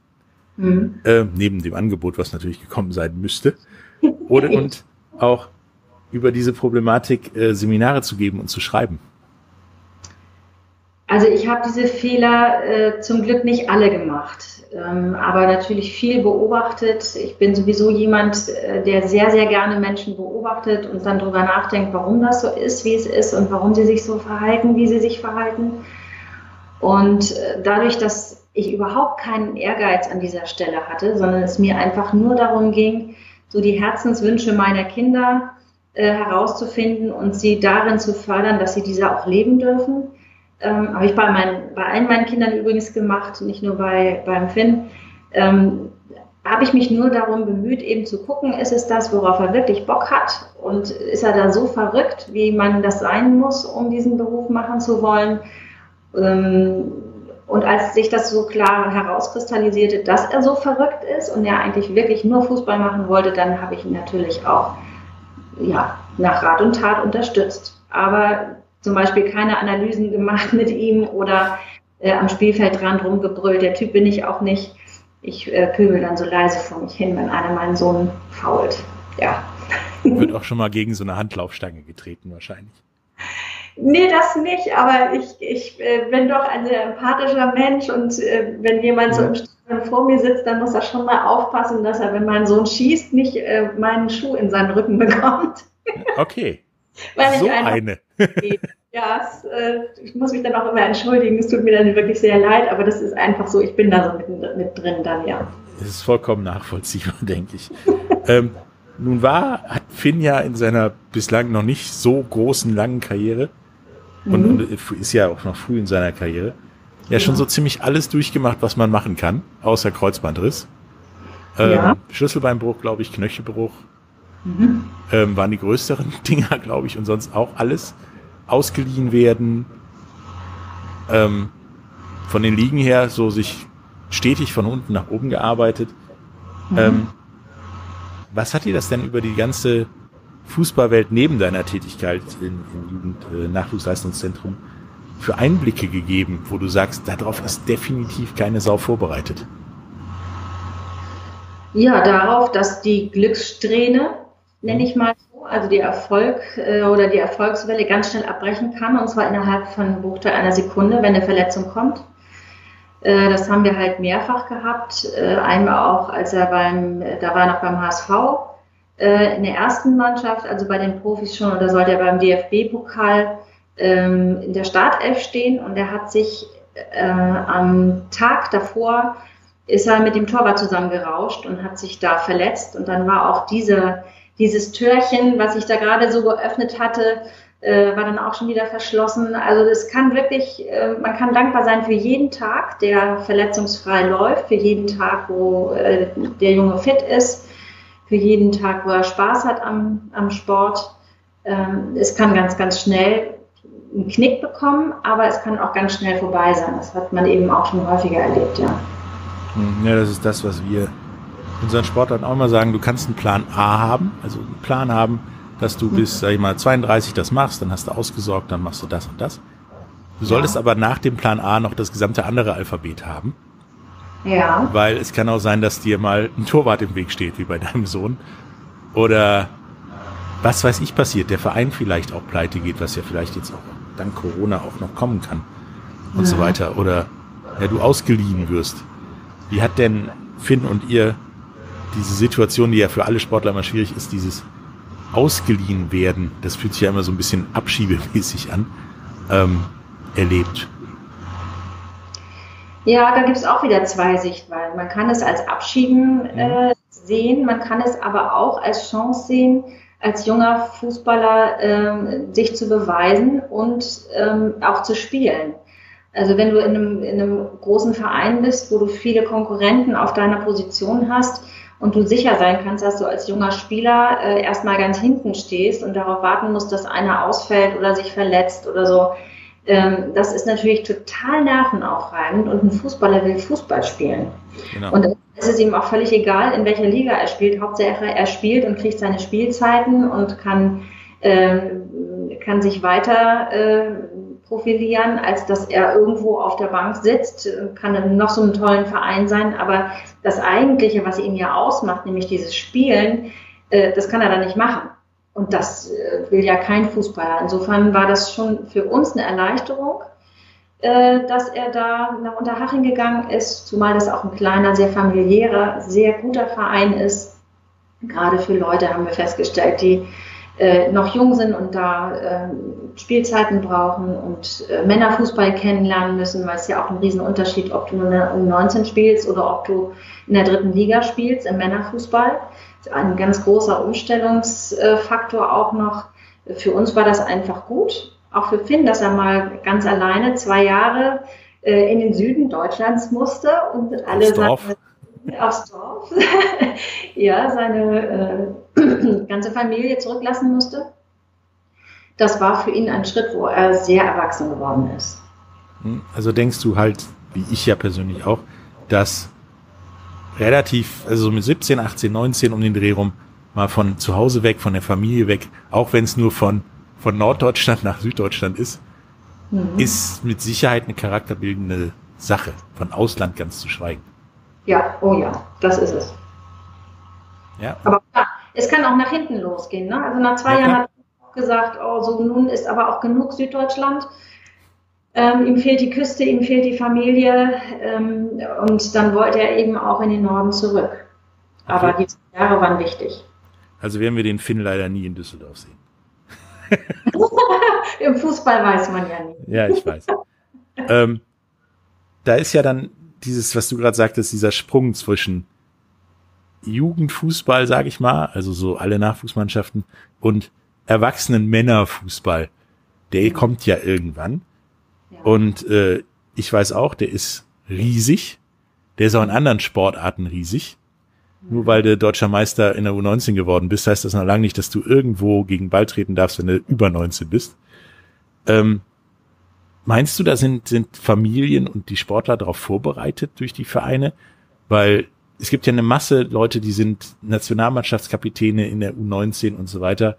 Mhm. Äh, neben dem Angebot, was natürlich gekommen sein müsste. Oder und auch über diese Problematik äh, Seminare zu geben und zu schreiben. Also ich habe diese Fehler äh, zum Glück nicht alle gemacht, ähm, aber natürlich viel beobachtet. Ich bin sowieso jemand, äh, der sehr, sehr gerne Menschen beobachtet und dann darüber nachdenkt, warum das so ist, wie es ist und warum sie sich so verhalten, wie sie sich verhalten. Und äh, dadurch, dass ich überhaupt keinen Ehrgeiz an dieser Stelle hatte, sondern es mir einfach nur darum ging, so die Herzenswünsche meiner Kinder äh, herauszufinden und sie darin zu fördern, dass sie diese auch leben dürfen. Ähm, habe ich bei, meinen, bei allen meinen Kindern übrigens gemacht, nicht nur bei, beim Finn. Ähm, habe ich mich nur darum bemüht, eben zu gucken, ist es das, worauf er wirklich Bock hat? Und ist er da so verrückt, wie man das sein muss, um diesen Beruf machen zu wollen? Ähm, und als sich das so klar herauskristallisierte, dass er so verrückt ist und er eigentlich wirklich nur Fußball machen wollte, dann habe ich ihn natürlich auch ja, nach Rat und Tat unterstützt. Aber zum Beispiel keine Analysen gemacht mit ihm oder äh, am Spielfeldrand rumgebrüllt. Der Typ bin ich auch nicht. Ich äh, pöbel dann so leise vor mich hin, wenn einer meinen Sohn fault. Ja. Wird auch schon mal gegen so eine Handlaufstange getreten wahrscheinlich. Nee, das nicht, aber ich, ich äh, bin doch ein sehr empathischer Mensch und äh, wenn jemand so im Stadion vor mir sitzt, dann muss er schon mal aufpassen, dass er, wenn mein Sohn schießt, nicht äh, meinen Schuh in seinen Rücken bekommt. Okay. Weil so eine. ja, es, äh, ich muss mich dann auch immer entschuldigen, es tut mir dann wirklich sehr leid, aber das ist einfach so, ich bin da so mit, mit drin dann, ja. Das ist vollkommen nachvollziehbar, denke ich. ähm, nun war, hat Finn ja in seiner bislang noch nicht so großen, langen Karriere und, mhm. und ist ja auch noch früh in seiner Karriere, ja, ja, schon so ziemlich alles durchgemacht, was man machen kann, außer Kreuzbandriss. Ähm, ja. Schlüsselbeinbruch, glaube ich, Knöchelbruch mhm. ähm, waren die größeren Dinger, glaube ich, und sonst auch alles ausgeliehen werden. Ähm, von den Ligen her so sich stetig von unten nach oben gearbeitet. Mhm. Ähm, was hat dir das denn über die ganze Fußballwelt neben deiner Tätigkeit im, im Jugend-Nachwuchsleistungszentrum äh, für Einblicke gegeben, wo du sagst, darauf ist definitiv keine Sau vorbereitet? Ja, darauf, dass die Glückssträhne, nenne ich mal so, also die Erfolg äh, oder die Erfolgswelle ganz schnell abbrechen kann und zwar innerhalb von Bruchteil einer Sekunde, wenn eine Verletzung kommt. Äh, das haben wir halt mehrfach gehabt. Äh, einmal auch, als er beim, da war er noch beim HSV, äh, in der ersten Mannschaft, also bei den Profis schon, da sollte er beim DFB-Pokal ähm, in der Startelf stehen und er hat sich äh, am Tag davor ist er mit dem Torwart zusammengerauscht und hat sich da verletzt und dann war auch diese, dieses Türchen, was sich da gerade so geöffnet hatte, äh, war dann auch schon wieder verschlossen. Also es kann wirklich, äh, man kann dankbar sein für jeden Tag, der verletzungsfrei läuft, für jeden Tag, wo äh, der Junge fit ist für jeden Tag, wo er Spaß hat am, am Sport. Ähm, es kann ganz, ganz schnell einen Knick bekommen, aber es kann auch ganz schnell vorbei sein. Das hat man eben auch schon häufiger erlebt, ja. Hm, ja, das ist das, was wir unseren Sportlern auch immer sagen. Du kannst einen Plan A haben, also einen Plan haben, dass du bis, sag ich mal, 32 das machst, dann hast du ausgesorgt, dann machst du das und das. Du solltest ja. aber nach dem Plan A noch das gesamte andere Alphabet haben. Ja. Weil es kann auch sein, dass dir mal ein Torwart im Weg steht, wie bei deinem Sohn. Oder was weiß ich passiert, der Verein vielleicht auch pleite geht, was ja vielleicht jetzt auch dank Corona auch noch kommen kann und ja. so weiter. Oder ja, du ausgeliehen wirst. Wie hat denn Finn und ihr diese Situation, die ja für alle Sportler immer schwierig ist, dieses ausgeliehen werden, das fühlt sich ja immer so ein bisschen abschiebemäßig an, ähm, erlebt? Ja, da gibt es auch wieder zwei Sichtweisen. Man kann es als Abschieben mhm. äh, sehen, man kann es aber auch als Chance sehen, als junger Fußballer äh, sich zu beweisen und ähm, auch zu spielen. Also wenn du in einem, in einem großen Verein bist, wo du viele Konkurrenten auf deiner Position hast und du sicher sein kannst, dass du als junger Spieler äh, erstmal ganz hinten stehst und darauf warten musst, dass einer ausfällt oder sich verletzt oder so, ähm, das ist natürlich total nervenaufreibend und ein Fußballer will Fußball spielen. Genau. Und es ist ihm auch völlig egal, in welcher Liga er spielt. Hauptsache er spielt und kriegt seine Spielzeiten und kann, äh, kann sich weiter äh, profilieren, als dass er irgendwo auf der Bank sitzt, kann noch so ein tollen Verein sein, aber das Eigentliche, was ihn ja ausmacht, nämlich dieses Spielen, äh, das kann er dann nicht machen. Und das äh, will ja kein Fußballer. Insofern war das schon für uns eine Erleichterung, äh, dass er da nach Unterhaching gegangen ist, zumal das auch ein kleiner, sehr familiärer, sehr guter Verein ist. Gerade für Leute haben wir festgestellt, die äh, noch jung sind und da äh, Spielzeiten brauchen und äh, Männerfußball kennenlernen müssen, weil es ja auch ein Riesenunterschied, ob du nur um 19 spielst oder ob du in der dritten Liga spielst im Männerfußball ein ganz großer Umstellungsfaktor auch noch. Für uns war das einfach gut. Auch für Finn, dass er mal ganz alleine zwei Jahre äh, in den Süden Deutschlands musste und alle aufs Aufs Dorf, ja, seine äh, ganze Familie zurücklassen musste. Das war für ihn ein Schritt, wo er sehr erwachsen geworden ist. Hm, also denkst du halt, wie ich ja persönlich auch, dass relativ, also mit 17, 18, 19 um den Dreh rum, mal von zu Hause weg, von der Familie weg, auch wenn es nur von, von Norddeutschland nach Süddeutschland ist, mhm. ist mit Sicherheit eine charakterbildende Sache, von Ausland ganz zu schweigen. Ja, oh ja, das ist es. Ja. Aber klar, es kann auch nach hinten losgehen. Ne? Also nach zwei ja, Jahren hat er gesagt, oh, so nun ist aber auch genug Süddeutschland. Ähm, ihm fehlt die Küste, ihm fehlt die Familie ähm, und dann wollte er eben auch in den Norden zurück. Aber okay. die Jahre waren wichtig. Also werden wir den Finn leider nie in Düsseldorf sehen. Im Fußball weiß man ja nie. Ja, ich weiß. ähm, da ist ja dann dieses, was du gerade sagtest, dieser Sprung zwischen Jugendfußball, sag ich mal, also so alle Nachwuchsmannschaften und erwachsenen Männerfußball. Der kommt ja irgendwann. Und äh, ich weiß auch, der ist riesig. Der ist auch in anderen Sportarten riesig. Nur weil du deutscher Meister in der U19 geworden bist, heißt das noch lange nicht, dass du irgendwo gegen Ball treten darfst, wenn du über 19 bist. Ähm, meinst du, da sind, sind Familien und die Sportler darauf vorbereitet durch die Vereine? Weil es gibt ja eine Masse Leute, die sind Nationalmannschaftskapitäne in der U19 und so weiter.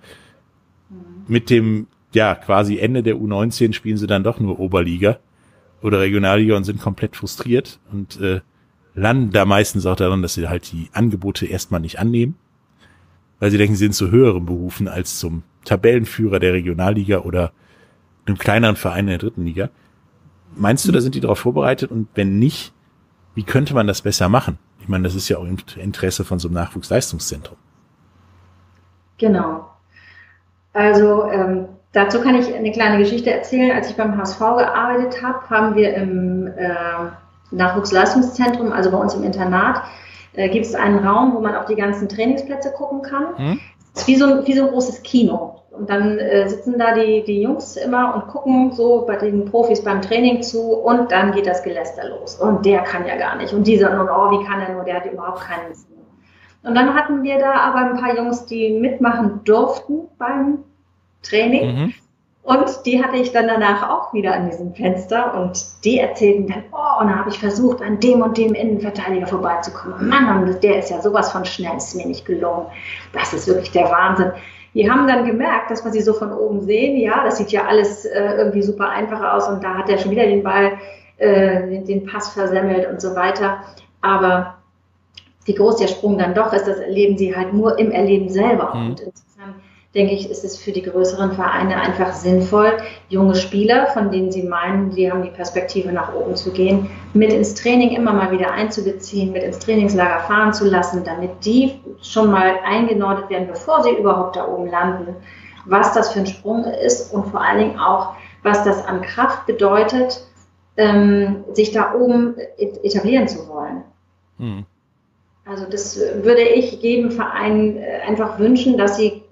Mit dem ja, quasi Ende der U19 spielen sie dann doch nur Oberliga oder Regionalliga und sind komplett frustriert und äh, landen da meistens auch daran, dass sie halt die Angebote erstmal nicht annehmen, weil sie denken, sie sind zu höheren Berufen als zum Tabellenführer der Regionalliga oder einem kleineren Verein in der dritten Liga. Meinst du, da sind die darauf vorbereitet? Und wenn nicht, wie könnte man das besser machen? Ich meine, das ist ja auch im Interesse von so einem Nachwuchsleistungszentrum. Genau. Also ähm, Dazu kann ich eine kleine Geschichte erzählen. Als ich beim HSV gearbeitet habe, haben wir im äh, Nachwuchsleistungszentrum, also bei uns im Internat, äh, gibt es einen Raum, wo man auf die ganzen Trainingsplätze gucken kann. Hm? Es ist wie so, ein, wie so ein großes Kino. Und dann äh, sitzen da die, die Jungs immer und gucken so bei den Profis beim Training zu und dann geht das Geläster los. Und der kann ja gar nicht. Und dieser, und oh, wie kann er nur, der hat überhaupt keinen Sinn. Und dann hatten wir da aber ein paar Jungs, die mitmachen durften beim Training. Mhm. Und die hatte ich dann danach auch wieder an diesem Fenster und die erzählten dann, oh, und dann habe ich versucht, an dem und dem Innenverteidiger vorbeizukommen. Mann, der ist ja sowas von schnell, ist mir nicht gelungen. Das ist wirklich der Wahnsinn. Die haben dann gemerkt, dass wir sie so von oben sehen, ja, das sieht ja alles äh, irgendwie super einfach aus und da hat er schon wieder den Ball, äh, den, Pass versemmelt und so weiter. Aber wie groß der Sprung dann doch ist, das erleben sie halt nur im Erleben selber. Mhm. Und denke ich, ist es für die größeren Vereine einfach sinnvoll, junge Spieler, von denen sie meinen, die haben die Perspektive nach oben zu gehen, mit ins Training immer mal wieder einzubeziehen, mit ins Trainingslager fahren zu lassen, damit die schon mal eingenordet werden, bevor sie überhaupt da oben landen, was das für ein Sprung ist und vor allen Dingen auch, was das an Kraft bedeutet, ähm, sich da oben etablieren zu wollen. Hm. Also das würde ich jedem Verein äh, einfach wünschen, dass sie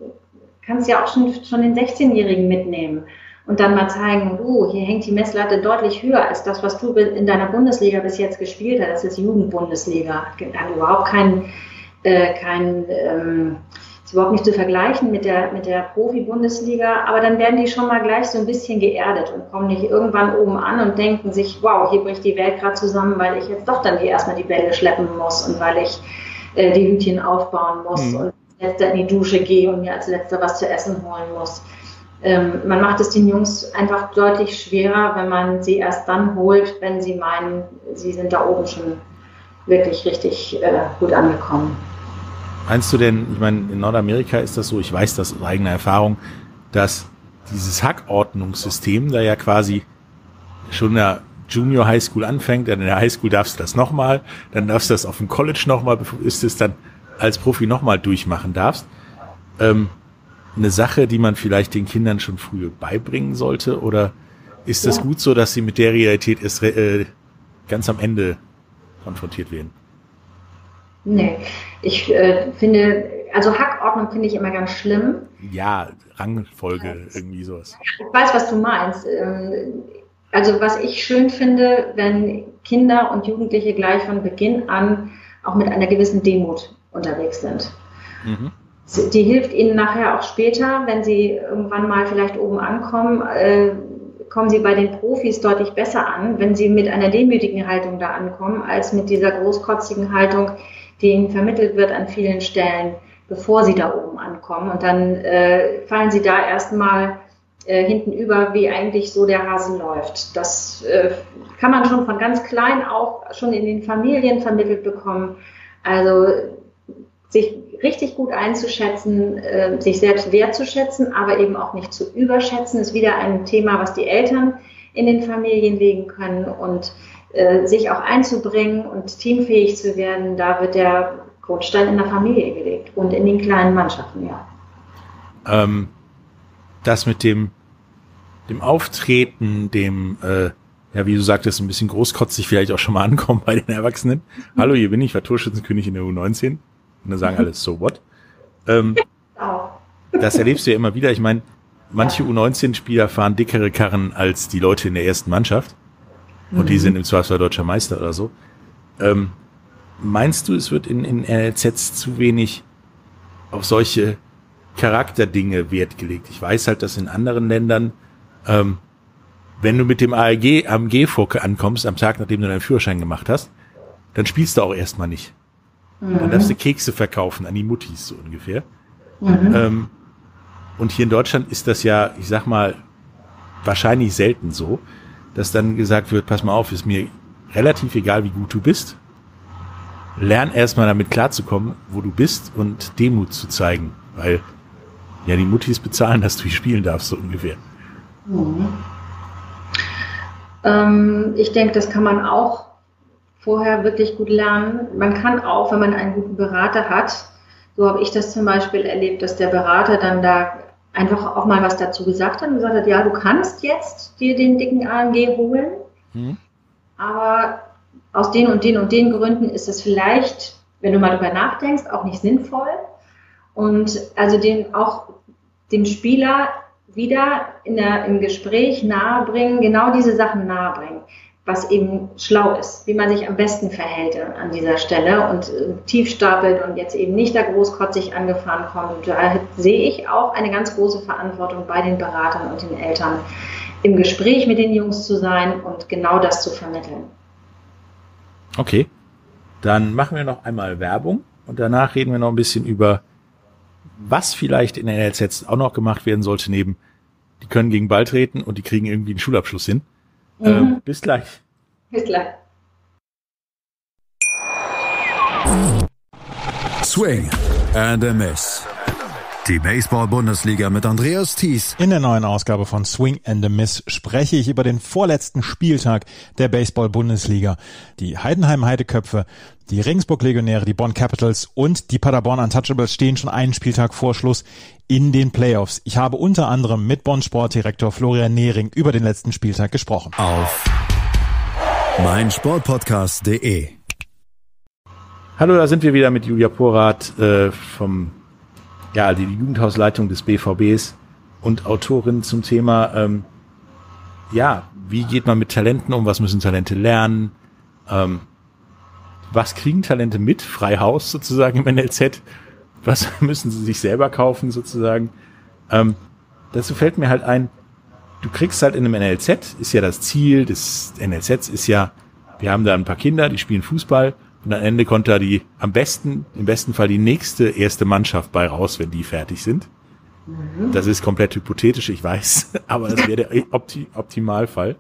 kannst ja auch schon, schon den 16-Jährigen mitnehmen und dann mal zeigen, oh, hier hängt die Messlatte deutlich höher als das, was du in deiner Bundesliga bis jetzt gespielt hast. Das ist Jugendbundesliga. Hat überhaupt kein, äh, kein ähm, ist überhaupt nicht zu vergleichen mit der, mit der Profi-Bundesliga, aber dann werden die schon mal gleich so ein bisschen geerdet und kommen nicht irgendwann oben an und denken sich, wow, hier bricht die Welt gerade zusammen, weil ich jetzt doch dann hier erstmal die Bälle schleppen muss und weil ich äh, die Hütchen aufbauen muss mhm. und letzter in die Dusche gehe und mir als letzter was zu essen holen muss. Ähm, man macht es den Jungs einfach deutlich schwerer, wenn man sie erst dann holt, wenn sie meinen, sie sind da oben schon wirklich richtig äh, gut angekommen. Meinst du denn, ich meine, in Nordamerika ist das so, ich weiß das aus eigener Erfahrung, dass dieses Hackordnungssystem da ja quasi schon in der Junior High School anfängt, dann in der High School darfst du das nochmal, dann darfst du das auf dem College nochmal, ist es dann als Profi nochmal durchmachen darfst. Ähm, eine Sache, die man vielleicht den Kindern schon früh beibringen sollte? Oder ist das ja. gut so, dass sie mit der Realität erst äh, ganz am Ende konfrontiert werden? Nee, ich äh, finde, also Hackordnung finde ich immer ganz schlimm. Ja, Rangfolge, irgendwie sowas. Ich weiß, was du meinst. Ähm, also was ich schön finde, wenn Kinder und Jugendliche gleich von Beginn an auch mit einer gewissen Demut unterwegs sind. Mhm. Die hilft ihnen nachher auch später, wenn sie irgendwann mal vielleicht oben ankommen, äh, kommen sie bei den Profis deutlich besser an, wenn sie mit einer demütigen Haltung da ankommen, als mit dieser großkotzigen Haltung, die ihnen vermittelt wird an vielen Stellen, bevor sie da oben ankommen. Und dann äh, fallen sie da erstmal äh, hinten über, wie eigentlich so der Hase läuft. Das äh, kann man schon von ganz klein auch schon in den Familien vermittelt bekommen. Also sich richtig gut einzuschätzen, äh, sich selbst wertzuschätzen, aber eben auch nicht zu überschätzen, ist wieder ein Thema, was die Eltern in den Familien legen können und äh, sich auch einzubringen und teamfähig zu werden, da wird der Grundstein in der Familie gelegt und in den kleinen Mannschaften, ja. Ähm, das mit dem, dem Auftreten, dem, äh, ja, wie du sagtest, ein bisschen großkotzig vielleicht auch schon mal ankommen bei den Erwachsenen. Hallo, hier bin ich, war Torschützenkönig in der U19. Und dann sagen alle, so what? Ähm, das erlebst du ja immer wieder. Ich meine, manche U19-Spieler fahren dickere Karren als die Leute in der ersten Mannschaft. Und die mhm. sind im Zweifelsfall deutscher Meister oder so. Ähm, meinst du, es wird in, in NLZs zu wenig auf solche Charakterdinge Wert gelegt? Ich weiß halt, dass in anderen Ländern, ähm, wenn du mit dem ALG, AMG-Furke ankommst, am Tag, nachdem du deinen Führerschein gemacht hast, dann spielst du auch erstmal nicht. Mhm. Dann darfst du Kekse verkaufen an die Muttis, so ungefähr. Mhm. Ähm, und hier in Deutschland ist das ja, ich sag mal, wahrscheinlich selten so, dass dann gesagt wird, pass mal auf, ist mir relativ egal, wie gut du bist. Lern erstmal damit klarzukommen, wo du bist und Demut zu zeigen, weil ja die Muttis bezahlen, dass du hier spielen darfst, so ungefähr. Mhm. Ähm, ich denke, das kann man auch vorher wirklich gut lernen. Man kann auch, wenn man einen guten Berater hat, so habe ich das zum Beispiel erlebt, dass der Berater dann da einfach auch mal was dazu gesagt hat und gesagt hat, ja, du kannst jetzt dir den dicken AMG holen, mhm. aber aus den und den und den Gründen ist es vielleicht, wenn du mal darüber nachdenkst, auch nicht sinnvoll. Und also den auch dem Spieler wieder in der, im Gespräch nahebringen, genau diese Sachen nahebringen was eben schlau ist, wie man sich am besten verhält an dieser Stelle und äh, tief stapelt und jetzt eben nicht da großkotzig angefahren kommt. Und da sehe ich auch eine ganz große Verantwortung bei den Beratern und den Eltern, im Gespräch mit den Jungs zu sein und genau das zu vermitteln. Okay, dann machen wir noch einmal Werbung und danach reden wir noch ein bisschen über, was vielleicht in den NLZ auch noch gemacht werden sollte, neben, die können gegen Ball treten und die kriegen irgendwie einen Schulabschluss hin. Mhm. Ähm, bis gleich. Bis gleich. Swing and a Miss. Die Baseball-Bundesliga mit Andreas Thies. In der neuen Ausgabe von Swing and a Miss spreche ich über den vorletzten Spieltag der Baseball-Bundesliga. Die Heidenheim Heideköpfe, die Regensburg-Legionäre, die Bonn Capitals und die Paderborn Untouchables stehen schon einen Spieltag vor Schluss in den Playoffs. Ich habe unter anderem mit Bonn Sportdirektor Florian Nehring über den letzten Spieltag gesprochen. Auf meinsportpodcast.de Hallo, da sind wir wieder mit Julia Porath äh, vom ja, die Jugendhausleitung des BVBs und Autorin zum Thema, ähm, ja, wie geht man mit Talenten um, was müssen Talente lernen, ähm, was kriegen Talente mit, Freihaus sozusagen im NLZ, was müssen sie sich selber kaufen sozusagen. Ähm, dazu fällt mir halt ein, du kriegst halt in einem NLZ, ist ja das Ziel des NLZs, ist ja, wir haben da ein paar Kinder, die spielen Fußball und am Ende kommt da die, am besten, im besten Fall die nächste erste Mannschaft bei raus, wenn die fertig sind. Mhm. Das ist komplett hypothetisch, ich weiß, aber das wäre der Opti Optimalfall.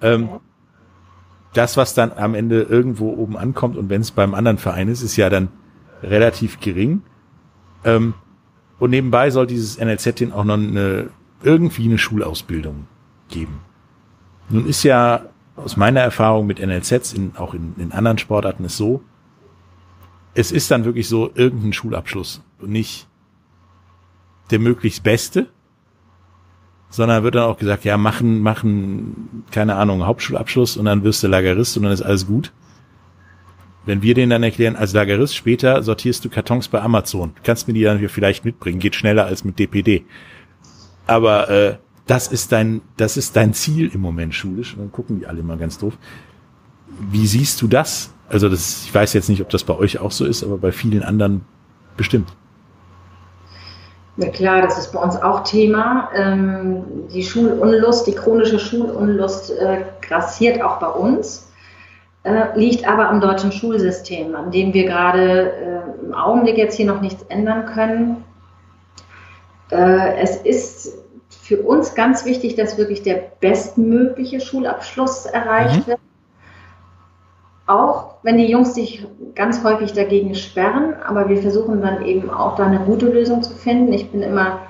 Ähm, das, was dann am Ende irgendwo oben ankommt und wenn es beim anderen Verein ist, ist ja dann relativ gering. Ähm, und nebenbei soll dieses NLZ den auch noch eine, irgendwie eine Schulausbildung geben. Nun ist ja aus meiner Erfahrung mit NLZs, in, auch in, in anderen Sportarten ist so, es ist dann wirklich so irgendein Schulabschluss und nicht der möglichst beste, sondern wird dann auch gesagt, ja, machen, machen, keine Ahnung, Hauptschulabschluss und dann wirst du Lagerist und dann ist alles gut. Wenn wir denen dann erklären, als Lagerist später sortierst du Kartons bei Amazon, kannst mir die dann vielleicht mitbringen, geht schneller als mit DPD. Aber äh, das ist dein, das ist dein Ziel im Moment schulisch. Und dann gucken die alle mal ganz doof. Wie siehst du das? Also das, ich weiß jetzt nicht, ob das bei euch auch so ist, aber bei vielen anderen bestimmt. Ja klar, das ist bei uns auch Thema. Ähm, die Schulunlust, die chronische Schulunlust äh, grassiert auch bei uns, äh, liegt aber am deutschen Schulsystem, an dem wir gerade äh, im Augenblick jetzt hier noch nichts ändern können. Äh, es ist für uns ganz wichtig, dass wirklich der bestmögliche Schulabschluss erreicht mhm. wird. Auch wenn die Jungs sich ganz häufig dagegen sperren, aber wir versuchen dann eben auch da eine gute Lösung zu finden. Ich bin immer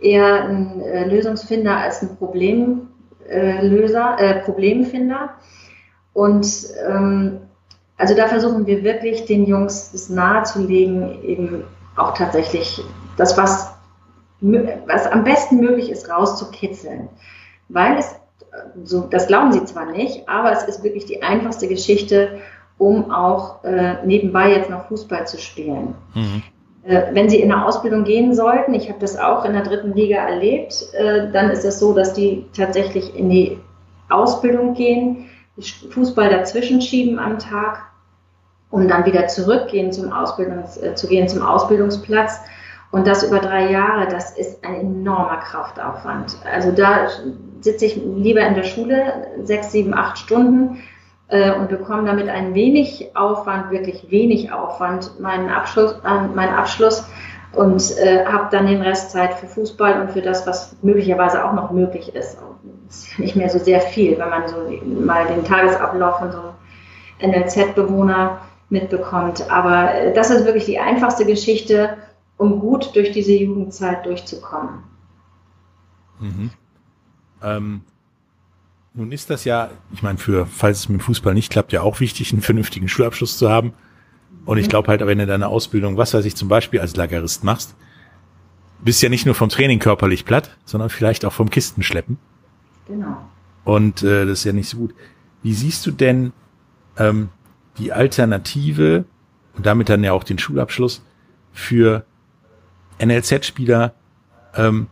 eher ein äh, Lösungsfinder als ein Problemlöser, äh, Problemfinder. Und ähm, also da versuchen wir wirklich den Jungs das nahezulegen, eben auch tatsächlich das, was was am besten möglich ist, rauszukitzeln. Weil es, so, das glauben sie zwar nicht, aber es ist wirklich die einfachste Geschichte, um auch äh, nebenbei jetzt noch Fußball zu spielen. Mhm. Äh, wenn sie in eine Ausbildung gehen sollten, ich habe das auch in der dritten Liga erlebt, äh, dann ist es so, dass die tatsächlich in die Ausbildung gehen, Fußball dazwischen schieben am Tag, um dann wieder zurückgehen zum Ausbildungs, äh, zu gehen zum Ausbildungsplatz und das über drei Jahre, das ist ein enormer Kraftaufwand. Also da sitze ich lieber in der Schule sechs, sieben, acht Stunden äh, und bekomme damit ein wenig Aufwand, wirklich wenig Aufwand, meinen Abschluss, äh, meinen Abschluss und äh, habe dann den Rest Zeit für Fußball und für das, was möglicherweise auch noch möglich ist. Das ist nicht mehr so sehr viel, wenn man so mal den Tagesablauf von so einem NLZ-Bewohner mitbekommt. Aber äh, das ist wirklich die einfachste Geschichte um gut durch diese Jugendzeit durchzukommen. Mhm. Ähm, nun ist das ja, ich meine, für, falls es mit Fußball nicht klappt, ja auch wichtig, einen vernünftigen Schulabschluss zu haben. Und ich mhm. glaube halt, wenn du deine Ausbildung, was weiß ich, zum Beispiel als Lagerist machst, bist ja nicht nur vom Training körperlich platt, sondern vielleicht auch vom Kistenschleppen. Genau. Und äh, das ist ja nicht so gut. Wie siehst du denn ähm, die Alternative und damit dann ja auch den Schulabschluss für NLZ-Spieler ähm,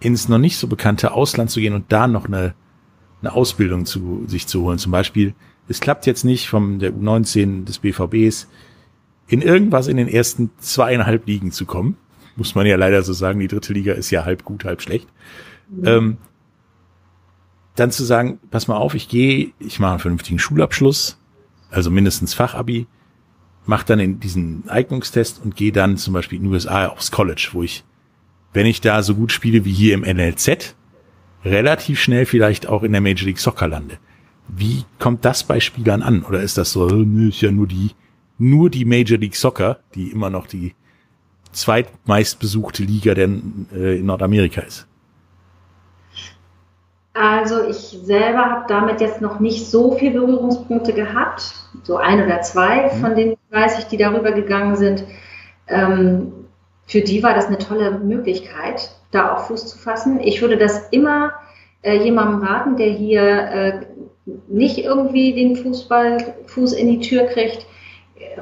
ins noch nicht so bekannte Ausland zu gehen und da noch eine, eine Ausbildung zu sich zu holen. Zum Beispiel, es klappt jetzt nicht vom der U19 des BVBs in irgendwas in den ersten zweieinhalb Ligen zu kommen. Muss man ja leider so sagen, die dritte Liga ist ja halb gut, halb schlecht. Mhm. Ähm, dann zu sagen, pass mal auf, ich gehe, ich mache einen vernünftigen Schulabschluss, also mindestens Fachabi, mache dann in diesen Eignungstest und gehe dann zum Beispiel in den USA aufs College, wo ich, wenn ich da so gut spiele wie hier im NLZ, relativ schnell vielleicht auch in der Major League Soccer lande. Wie kommt das bei Spielern an? Oder ist das so, nö, ist ja nur die nur die Major League Soccer, die immer noch die zweitmeistbesuchte Liga der, äh, in Nordamerika ist? Also ich selber habe damit jetzt noch nicht so viel Berührungspunkte gehabt, so ein oder zwei, mhm. von weiß ich, die darüber gegangen sind. Ähm, für die war das eine tolle Möglichkeit, da auch Fuß zu fassen. Ich würde das immer äh, jemandem raten, der hier äh, nicht irgendwie den Fußball, Fuß in die Tür kriegt.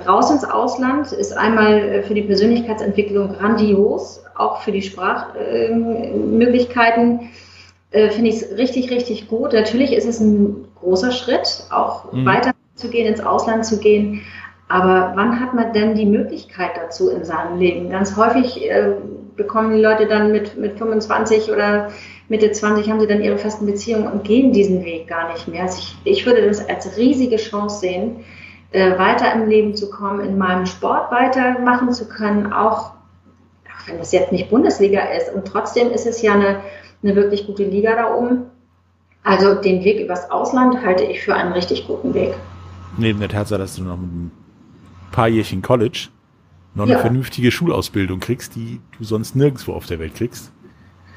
Raus ins Ausland ist einmal äh, für die Persönlichkeitsentwicklung grandios, auch für die Sprachmöglichkeiten. Äh, äh, finde ich es richtig, richtig gut. Natürlich ist es ein großer Schritt, auch mhm. weiter zu gehen, ins Ausland zu gehen. Aber wann hat man denn die Möglichkeit dazu in seinem Leben? Ganz häufig äh, bekommen die Leute dann mit, mit 25 oder Mitte 20 haben sie dann ihre festen Beziehungen und gehen diesen Weg gar nicht mehr. Also ich, ich würde das als riesige Chance sehen, äh, weiter im Leben zu kommen, in meinem Sport weitermachen zu können, auch, auch wenn es jetzt nicht Bundesliga ist. Und trotzdem ist es ja eine eine wirklich gute Liga da oben. Also den Weg übers Ausland halte ich für einen richtig guten Weg. Neben der Tatsache, dass du noch mit ein paar Jährchen College noch eine ja. vernünftige Schulausbildung kriegst, die du sonst nirgendwo auf der Welt kriegst.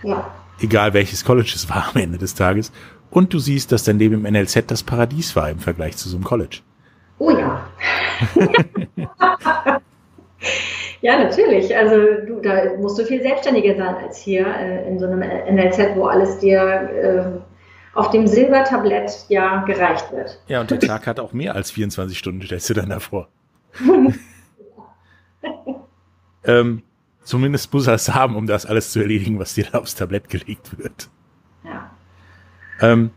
Ja. Egal welches College es war am Ende des Tages. Und du siehst, dass dein Leben im NLZ das Paradies war im Vergleich zu so einem College. Oh ja. Ja, natürlich. Also du, da musst du viel selbstständiger sein als hier äh, in so einem NLZ, wo alles dir äh, auf dem Silbertablett ja gereicht wird. Ja, und der Tag hat auch mehr als 24 Stunden, stellst du dann davor. ähm, zumindest muss er es haben, um das alles zu erledigen, was dir da aufs Tablett gelegt wird. Ja. Ähm,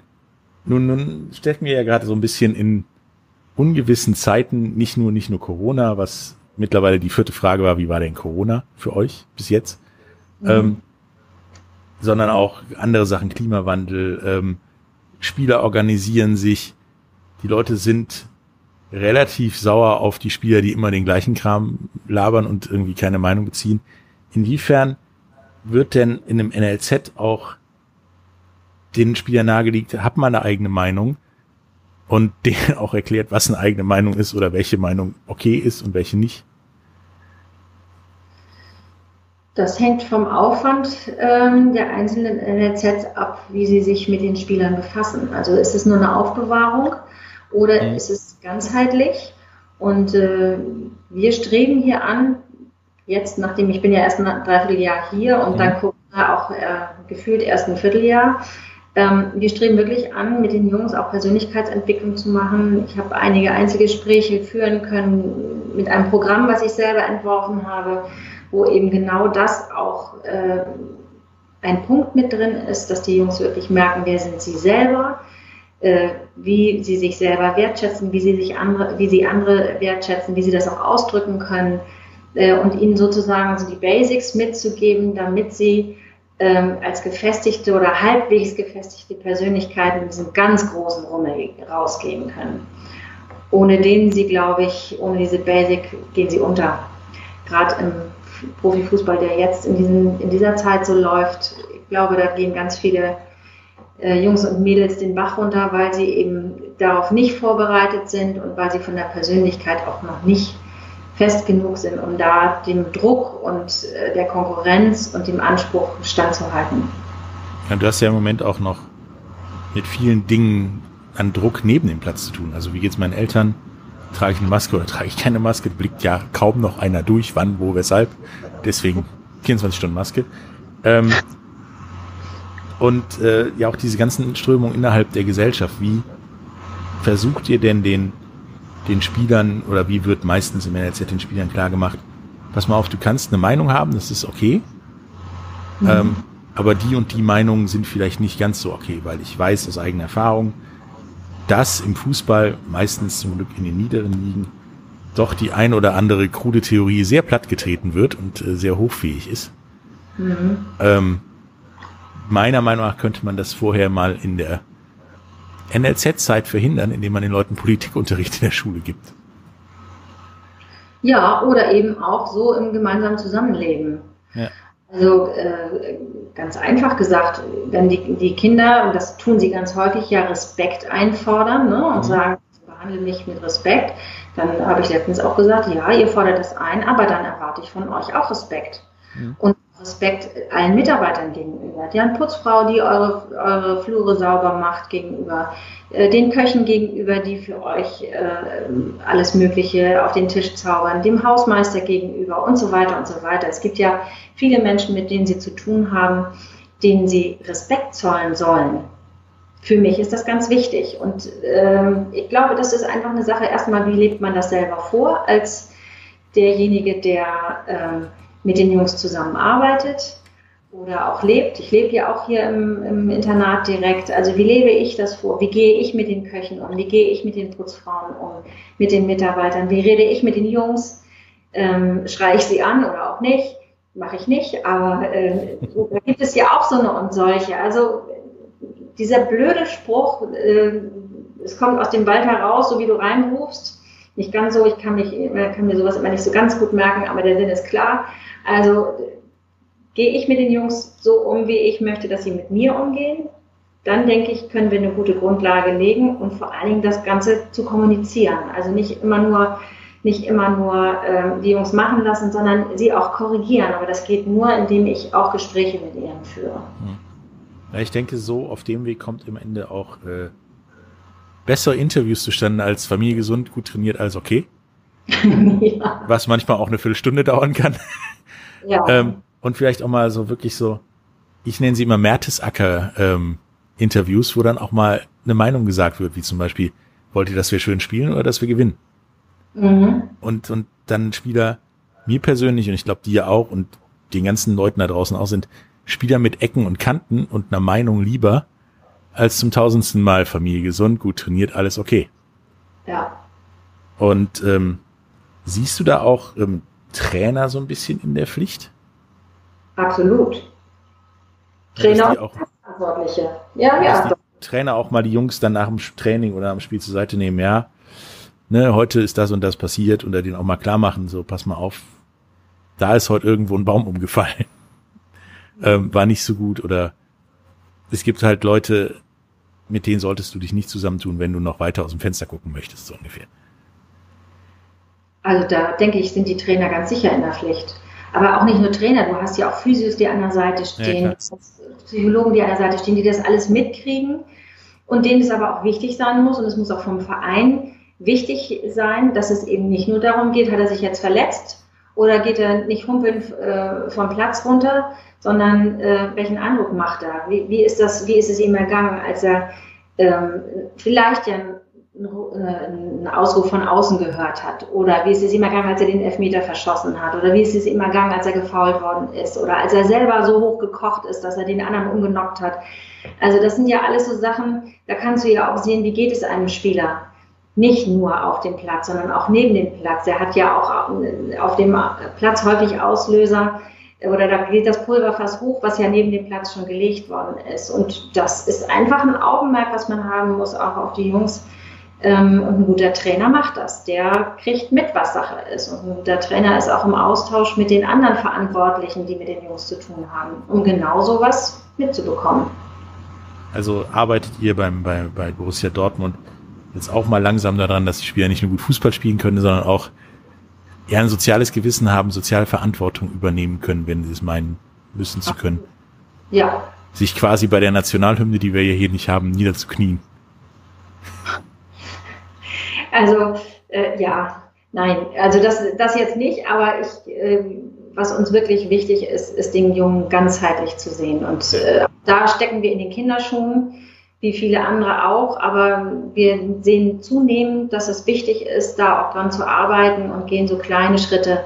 nun, nun stecken wir ja gerade so ein bisschen in ungewissen Zeiten, nicht nur, nicht nur Corona, was mittlerweile die vierte Frage war, wie war denn Corona für euch bis jetzt? Mhm. Ähm, sondern auch andere Sachen, Klimawandel, ähm, Spieler organisieren sich, die Leute sind relativ sauer auf die Spieler, die immer den gleichen Kram labern und irgendwie keine Meinung beziehen. Inwiefern wird denn in einem NLZ auch den Spieler nahegelegt, hat man eine eigene Meinung und denen auch erklärt, was eine eigene Meinung ist oder welche Meinung okay ist und welche nicht? Das hängt vom Aufwand ähm, der einzelnen NLZs ab, wie sie sich mit den Spielern befassen. Also ist es nur eine Aufbewahrung oder mhm. ist es ganzheitlich? Und äh, wir streben hier an, jetzt, nachdem ich bin ja erst ein Dreivierteljahr hier und mhm. dann Corona auch äh, gefühlt erst ein Vierteljahr, ähm, wir streben wirklich an, mit den Jungs auch Persönlichkeitsentwicklung zu machen. Ich habe einige Einzelgespräche führen können mit einem Programm, was ich selber entworfen habe wo eben genau das auch äh, ein Punkt mit drin ist, dass die Jungs wirklich merken, wer sind sie selber, äh, wie sie sich selber wertschätzen, wie sie sich andere, wie sie andere wertschätzen, wie sie das auch ausdrücken können äh, und ihnen sozusagen so die Basics mitzugeben, damit sie ähm, als gefestigte oder halbwegs gefestigte Persönlichkeiten in diesem ganz großen Rummel rausgehen können. Ohne denen sie, glaube ich, ohne diese Basic gehen sie unter. Gerade im Profifußball, der jetzt in, diesen, in dieser Zeit so läuft, ich glaube, da gehen ganz viele äh, Jungs und Mädels den Bach runter, weil sie eben darauf nicht vorbereitet sind und weil sie von der Persönlichkeit auch noch nicht fest genug sind, um da dem Druck und äh, der Konkurrenz und dem Anspruch standzuhalten. Ja, du hast ja im Moment auch noch mit vielen Dingen an Druck neben dem Platz zu tun. Also wie geht es meinen Eltern? Trage ich eine Maske oder trage ich keine Maske, blickt ja kaum noch einer durch, wann, wo, weshalb. Deswegen 24 Stunden Maske. Ähm, und äh, ja auch diese ganzen Strömungen innerhalb der Gesellschaft. Wie versucht ihr denn den, den Spielern oder wie wird meistens im NLZ den Spielern klar gemacht, pass mal auf, du kannst eine Meinung haben, das ist okay. Mhm. Ähm, aber die und die Meinungen sind vielleicht nicht ganz so okay, weil ich weiß aus eigener Erfahrung, dass im Fußball, meistens zum Glück in den niederen Ligen, doch die ein oder andere krude Theorie sehr plattgetreten wird und äh, sehr hochfähig ist. Mhm. Ähm, meiner Meinung nach könnte man das vorher mal in der NLZ-Zeit verhindern, indem man den Leuten Politikunterricht in der Schule gibt. Ja, oder eben auch so im gemeinsamen Zusammenleben. Ja. Also äh, ganz einfach gesagt, wenn die, die Kinder, und das tun sie ganz häufig, ja Respekt einfordern ne, und mhm. sagen, behandle mich mit Respekt, dann habe ich letztens auch gesagt, ja, ihr fordert es ein, aber dann erwarte ich von euch auch Respekt. Mhm. Und Respekt allen Mitarbeitern gegenüber, der Putzfrau, die eure, eure Flure sauber macht gegenüber, äh, den Köchen gegenüber, die für euch äh, alles Mögliche auf den Tisch zaubern, dem Hausmeister gegenüber und so weiter und so weiter. Es gibt ja viele Menschen, mit denen sie zu tun haben, denen sie Respekt zollen sollen. Für mich ist das ganz wichtig. Und ähm, ich glaube, das ist einfach eine Sache, erstmal, wie lebt man das selber vor, als derjenige, der ähm, mit den Jungs zusammenarbeitet oder auch lebt. Ich lebe ja auch hier im, im, Internat direkt. Also wie lebe ich das vor? Wie gehe ich mit den Köchen um? Wie gehe ich mit den Putzfrauen um? Mit den Mitarbeitern? Wie rede ich mit den Jungs? Ähm, schreie ich sie an oder auch nicht? Mache ich nicht, aber äh, da gibt es ja auch so eine und solche. Also dieser blöde Spruch, äh, es kommt aus dem Wald heraus, so wie du reinrufst. Nicht ganz so, ich kann, mich, kann mir sowas immer nicht so ganz gut merken, aber der Sinn ist klar. Also gehe ich mit den Jungs so um, wie ich möchte, dass sie mit mir umgehen, dann denke ich, können wir eine gute Grundlage legen und vor allen Dingen das Ganze zu kommunizieren. Also nicht immer nur, nicht immer nur ähm, die Jungs machen lassen, sondern sie auch korrigieren. Aber das geht nur, indem ich auch Gespräche mit ihnen führe. Ja, ich denke, so auf dem Weg kommt im Ende auch äh, bessere Interviews zustande als Familie gesund, gut trainiert, als okay. ja. Was manchmal auch eine Viertelstunde dauern kann. Ja. ähm, und vielleicht auch mal so wirklich so, ich nenne sie immer Mertesacker ähm, Interviews, wo dann auch mal eine Meinung gesagt wird, wie zum Beispiel, wollt ihr, dass wir schön spielen oder dass wir gewinnen? Mhm. Und, und dann Spieler, mir persönlich, und ich glaube dir auch und den ganzen Leuten da draußen auch sind, Spieler mit Ecken und Kanten und einer Meinung lieber, als zum tausendsten Mal Familie gesund, gut trainiert, alles okay. Ja. Und ähm, siehst du da auch ähm, Trainer so ein bisschen in der Pflicht? Absolut. Trainer und Verantwortliche. Ja, ja. Trainer auch mal die Jungs dann nach dem Training oder am Spiel zur Seite nehmen, ja, ne, heute ist das und das passiert und denen auch mal klar machen, so, pass mal auf, da ist heute irgendwo ein Baum umgefallen. ähm, war nicht so gut oder es gibt halt Leute, mit denen solltest du dich nicht zusammentun, wenn du noch weiter aus dem Fenster gucken möchtest, so ungefähr. Also da denke ich, sind die Trainer ganz sicher in der Pflicht. Aber auch nicht nur Trainer, du hast ja auch Physios, die an der Seite stehen, ja, Psychologen, die an der Seite stehen, die das alles mitkriegen und denen es aber auch wichtig sein muss und es muss auch vom Verein wichtig sein, dass es eben nicht nur darum geht, hat er sich jetzt verletzt oder geht er nicht humpeln äh, vom Platz runter, sondern äh, welchen Eindruck macht er? Wie, wie, ist das, wie ist es ihm ergangen, als er ähm, vielleicht ja einen Ausruf von außen gehört hat oder wie ist es ihm ergangen, als er den Elfmeter verschossen hat oder wie ist es ihm ergangen, als er gefault worden ist oder als er selber so hoch gekocht ist, dass er den anderen umgenockt hat. Also das sind ja alles so Sachen, da kannst du ja auch sehen, wie geht es einem Spieler. Nicht nur auf dem Platz, sondern auch neben dem Platz. Er hat ja auch auf dem Platz häufig Auslöser, oder da geht das Pulverfass hoch, was ja neben dem Platz schon gelegt worden ist. Und das ist einfach ein Augenmerk, was man haben muss, auch auf die Jungs, ähm, und ein guter Trainer macht das. Der kriegt mit, was Sache ist. Und ein guter Trainer ist auch im Austausch mit den anderen Verantwortlichen, die mit den Jungs zu tun haben, um genau sowas mitzubekommen. Also arbeitet ihr beim, bei, bei Borussia Dortmund jetzt auch mal langsam daran, dass die Spieler nicht nur gut Fußball spielen können, sondern auch ja, ein soziales Gewissen haben, soziale Verantwortung übernehmen können, wenn sie es meinen, müssen zu können. Ja. Sich quasi bei der Nationalhymne, die wir ja hier nicht haben, niederzuknien. Also äh, ja, nein, also das, das jetzt nicht, aber ich, äh, was uns wirklich wichtig ist, ist den Jungen ganzheitlich zu sehen. Und äh, da stecken wir in den Kinderschuhen, wie viele andere auch, aber wir sehen zunehmend, dass es wichtig ist, da auch dran zu arbeiten und gehen so kleine Schritte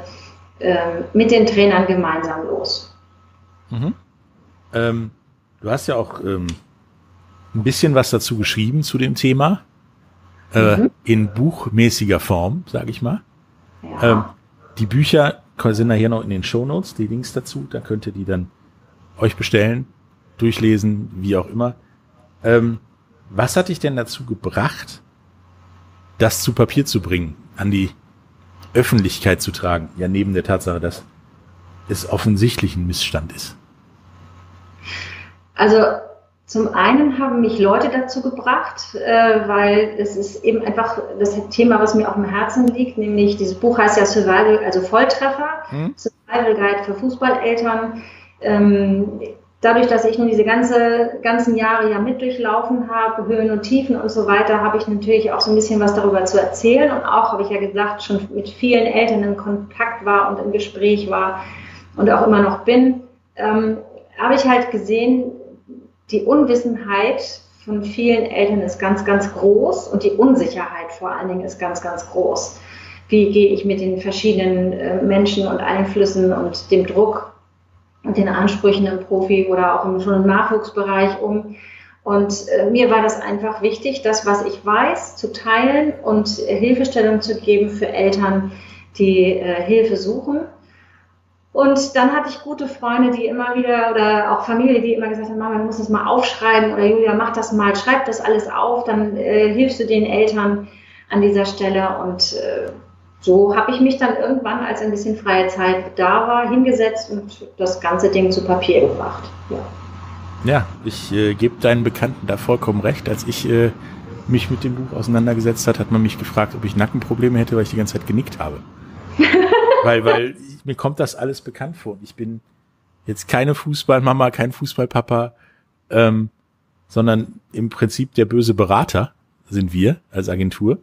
äh, mit den Trainern gemeinsam los. Mhm. Ähm, du hast ja auch ähm, ein bisschen was dazu geschrieben zu dem Thema äh, mhm. in buchmäßiger Form, sage ich mal. Ja. Ähm, die Bücher sind da hier noch in den Shownotes, die Links dazu. Da könnt ihr die dann euch bestellen, durchlesen, wie auch immer. Ähm, was hat dich denn dazu gebracht, das zu Papier zu bringen, an die Öffentlichkeit zu tragen? Ja, neben der Tatsache, dass es offensichtlich ein Missstand ist. Also Zum einen haben mich Leute dazu gebracht, äh, weil es ist eben einfach das Thema, was mir auf dem Herzen liegt, nämlich dieses Buch heißt ja Survival, also Volltreffer, hm? Survival Guide für Fußballeltern. Ähm, dadurch, dass ich nun diese ganze, ganzen Jahre ja mit durchlaufen habe, Höhen und Tiefen und so weiter, habe ich natürlich auch so ein bisschen was darüber zu erzählen und auch, habe ich ja gesagt, schon mit vielen Eltern in Kontakt war und im Gespräch war und auch immer noch bin, ähm, habe ich halt gesehen, die Unwissenheit von vielen Eltern ist ganz, ganz groß und die Unsicherheit vor allen Dingen ist ganz, ganz groß. Wie gehe ich mit den verschiedenen äh, Menschen und Einflüssen und dem Druck den Ansprüchen im Profi- oder auch im, schon im Nachwuchsbereich um? Und äh, mir war das einfach wichtig, das, was ich weiß, zu teilen und äh, Hilfestellung zu geben für Eltern, die äh, Hilfe suchen. Und dann hatte ich gute Freunde, die immer wieder, oder auch Familie, die immer gesagt haben, Mama, du musst das mal aufschreiben oder Julia, mach das mal, schreib das alles auf, dann äh, hilfst du den Eltern an dieser Stelle. Und äh, so habe ich mich dann irgendwann, als ein bisschen freie Zeit da war, hingesetzt und das ganze Ding zu Papier gebracht. Ja, ja ich äh, gebe deinen Bekannten da vollkommen recht. Als ich äh, mich mit dem Buch auseinandergesetzt hat, hat man mich gefragt, ob ich Nackenprobleme hätte, weil ich die ganze Zeit genickt habe. weil, weil mir kommt das alles bekannt vor. Ich bin jetzt keine Fußballmama, kein Fußballpapa, ähm, sondern im Prinzip der böse Berater sind wir als Agentur.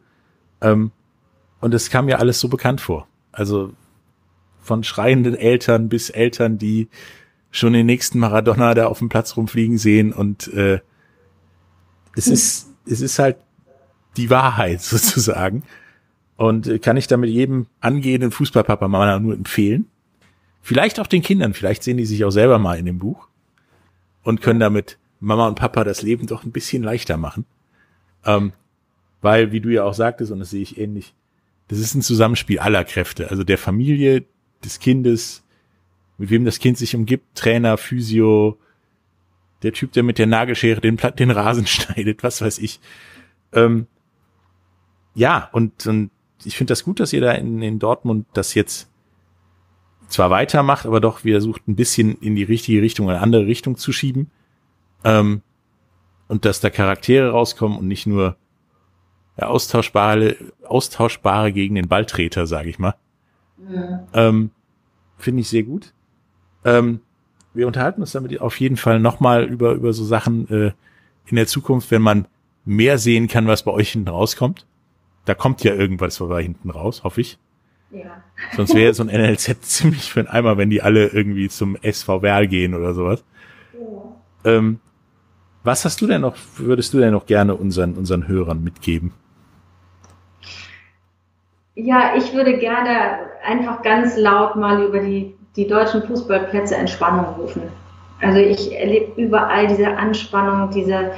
Ähm, und es kam mir alles so bekannt vor. Also von schreienden Eltern bis Eltern, die schon den nächsten Maradona da auf dem Platz rumfliegen sehen und äh, es ist es ist halt die Wahrheit sozusagen. Und äh, kann ich damit jedem angehenden Fußballpapa mal nur empfehlen. Vielleicht auch den Kindern, vielleicht sehen die sich auch selber mal in dem Buch und können damit Mama und Papa das Leben doch ein bisschen leichter machen. Ähm, weil, wie du ja auch sagtest, und das sehe ich ähnlich, das ist ein Zusammenspiel aller Kräfte, also der Familie, des Kindes, mit wem das Kind sich umgibt, Trainer, Physio, der Typ, der mit der Nagelschere den, den Rasen schneidet, was weiß ich. Ähm, ja, und, und ich finde das gut, dass ihr da in, in Dortmund das jetzt zwar weitermacht, aber doch wieder sucht, ein bisschen in die richtige Richtung oder andere Richtung zu schieben. Ähm, und dass da Charaktere rauskommen und nicht nur austauschbare, austauschbare gegen den Balltreter, sage ich mal. Ja. Ähm, Finde ich sehr gut. Ähm, wir unterhalten uns damit auf jeden Fall nochmal über, über so Sachen äh, in der Zukunft, wenn man mehr sehen kann, was bei euch hinten rauskommt. Da kommt ja irgendwas vorbei hinten raus, hoffe ich. Ja. Sonst wäre so ein NLZ ziemlich für ein Eimer, wenn die alle irgendwie zum SV Werl gehen oder sowas. Ja. Ähm, was hast du denn noch, würdest du denn noch gerne unseren, unseren Hörern mitgeben? Ja, ich würde gerne einfach ganz laut mal über die, die deutschen Fußballplätze Entspannung rufen. Also ich erlebe überall diese Anspannung, diese,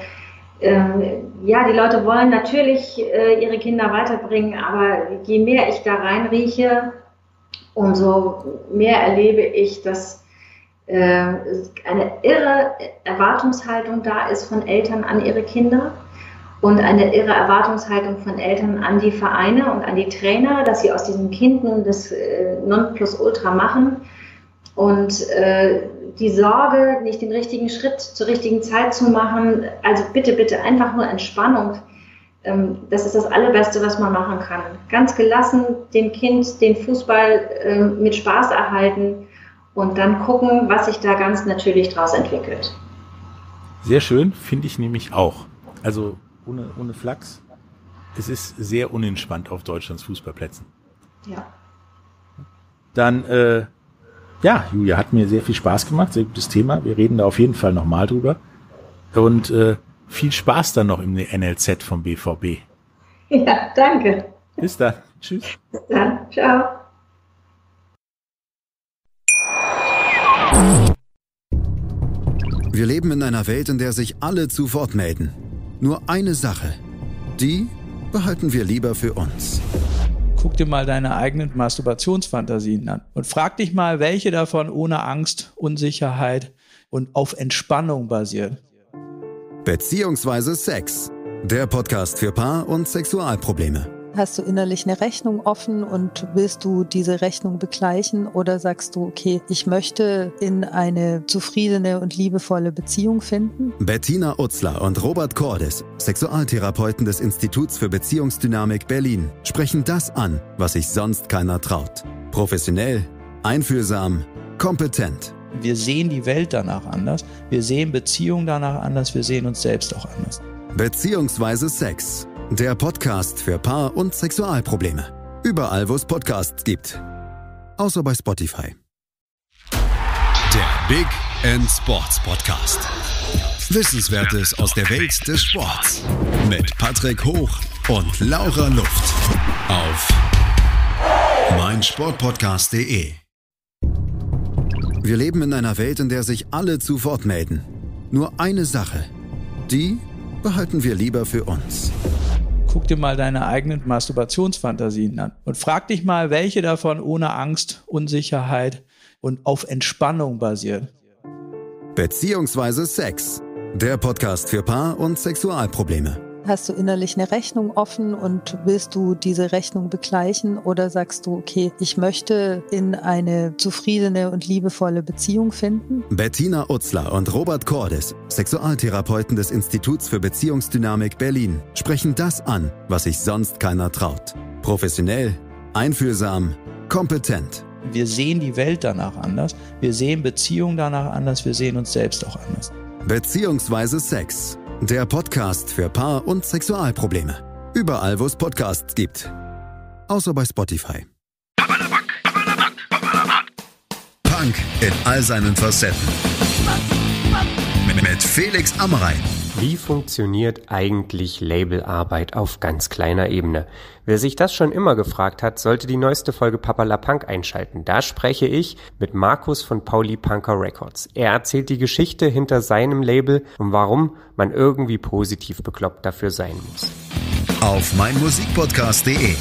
ähm, ja, die Leute wollen natürlich äh, ihre Kinder weiterbringen, aber je mehr ich da reinrieche, umso mehr erlebe ich, dass äh, eine irre Erwartungshaltung da ist von Eltern an ihre Kinder und eine irre Erwartungshaltung von Eltern an die Vereine und an die Trainer, dass sie aus diesem Kind nun das äh, Nonplusultra machen und äh, die Sorge, nicht den richtigen Schritt zur richtigen Zeit zu machen. Also bitte, bitte einfach nur Entspannung. Ähm, das ist das Allerbeste, was man machen kann. Ganz gelassen dem Kind den Fußball äh, mit Spaß erhalten und dann gucken, was sich da ganz natürlich draus entwickelt. Sehr schön, finde ich nämlich auch. Also ohne, ohne Flachs. Es ist sehr unentspannt auf Deutschlands Fußballplätzen. Ja. Dann äh, ja, Julia, hat mir sehr viel Spaß gemacht, sehr gutes Thema. Wir reden da auf jeden Fall nochmal drüber. Und äh, viel Spaß dann noch im NLZ vom BVB. Ja, danke. Bis dann. Tschüss. Bis dann. Ciao. Wir leben in einer Welt, in der sich alle zu Wort melden. Nur eine Sache. Die behalten wir lieber für uns guck dir mal deine eigenen Masturbationsfantasien an und frag dich mal, welche davon ohne Angst, Unsicherheit und auf Entspannung basieren. Beziehungsweise Sex. Der Podcast für Paar- und Sexualprobleme. Hast du innerlich eine Rechnung offen und willst du diese Rechnung begleichen oder sagst du, okay, ich möchte in eine zufriedene und liebevolle Beziehung finden? Bettina Utzler und Robert Cordes, Sexualtherapeuten des Instituts für Beziehungsdynamik Berlin, sprechen das an, was sich sonst keiner traut. Professionell, einfühlsam, kompetent. Wir sehen die Welt danach anders, wir sehen Beziehungen danach anders, wir sehen uns selbst auch anders. Beziehungsweise Sex. Der Podcast für Paar- und Sexualprobleme. Überall, wo es Podcasts gibt. Außer bei Spotify. Der Big End Sports Podcast. Wissenswertes aus der Welt des Sports. Mit Patrick Hoch und Laura Luft. Auf meinsportpodcast.de. Wir leben in einer Welt, in der sich alle zu Wort melden. Nur eine Sache. Die behalten wir lieber für uns. Guck dir mal deine eigenen Masturbationsfantasien an und frag dich mal, welche davon ohne Angst, Unsicherheit und auf Entspannung basieren. Beziehungsweise Sex. Der Podcast für Paar- und Sexualprobleme. Hast du innerlich eine Rechnung offen und willst du diese Rechnung begleichen oder sagst du, okay, ich möchte in eine zufriedene und liebevolle Beziehung finden? Bettina Utzler und Robert Cordes, Sexualtherapeuten des Instituts für Beziehungsdynamik Berlin, sprechen das an, was sich sonst keiner traut. Professionell, einfühlsam, kompetent. Wir sehen die Welt danach anders, wir sehen Beziehungen danach anders, wir sehen uns selbst auch anders. Beziehungsweise Sex. Der Podcast für Paar- und Sexualprobleme. Überall, wo es Podcasts gibt. Außer bei Spotify. Punk in all seinen Facetten. Mit Felix Amrein. Wie funktioniert eigentlich Labelarbeit auf ganz kleiner Ebene? Wer sich das schon immer gefragt hat, sollte die neueste Folge Papa La Punk einschalten. Da spreche ich mit Markus von Pauli Punker Records. Er erzählt die Geschichte hinter seinem Label und warum man irgendwie positiv bekloppt dafür sein muss. Auf meinmusikpodcast.de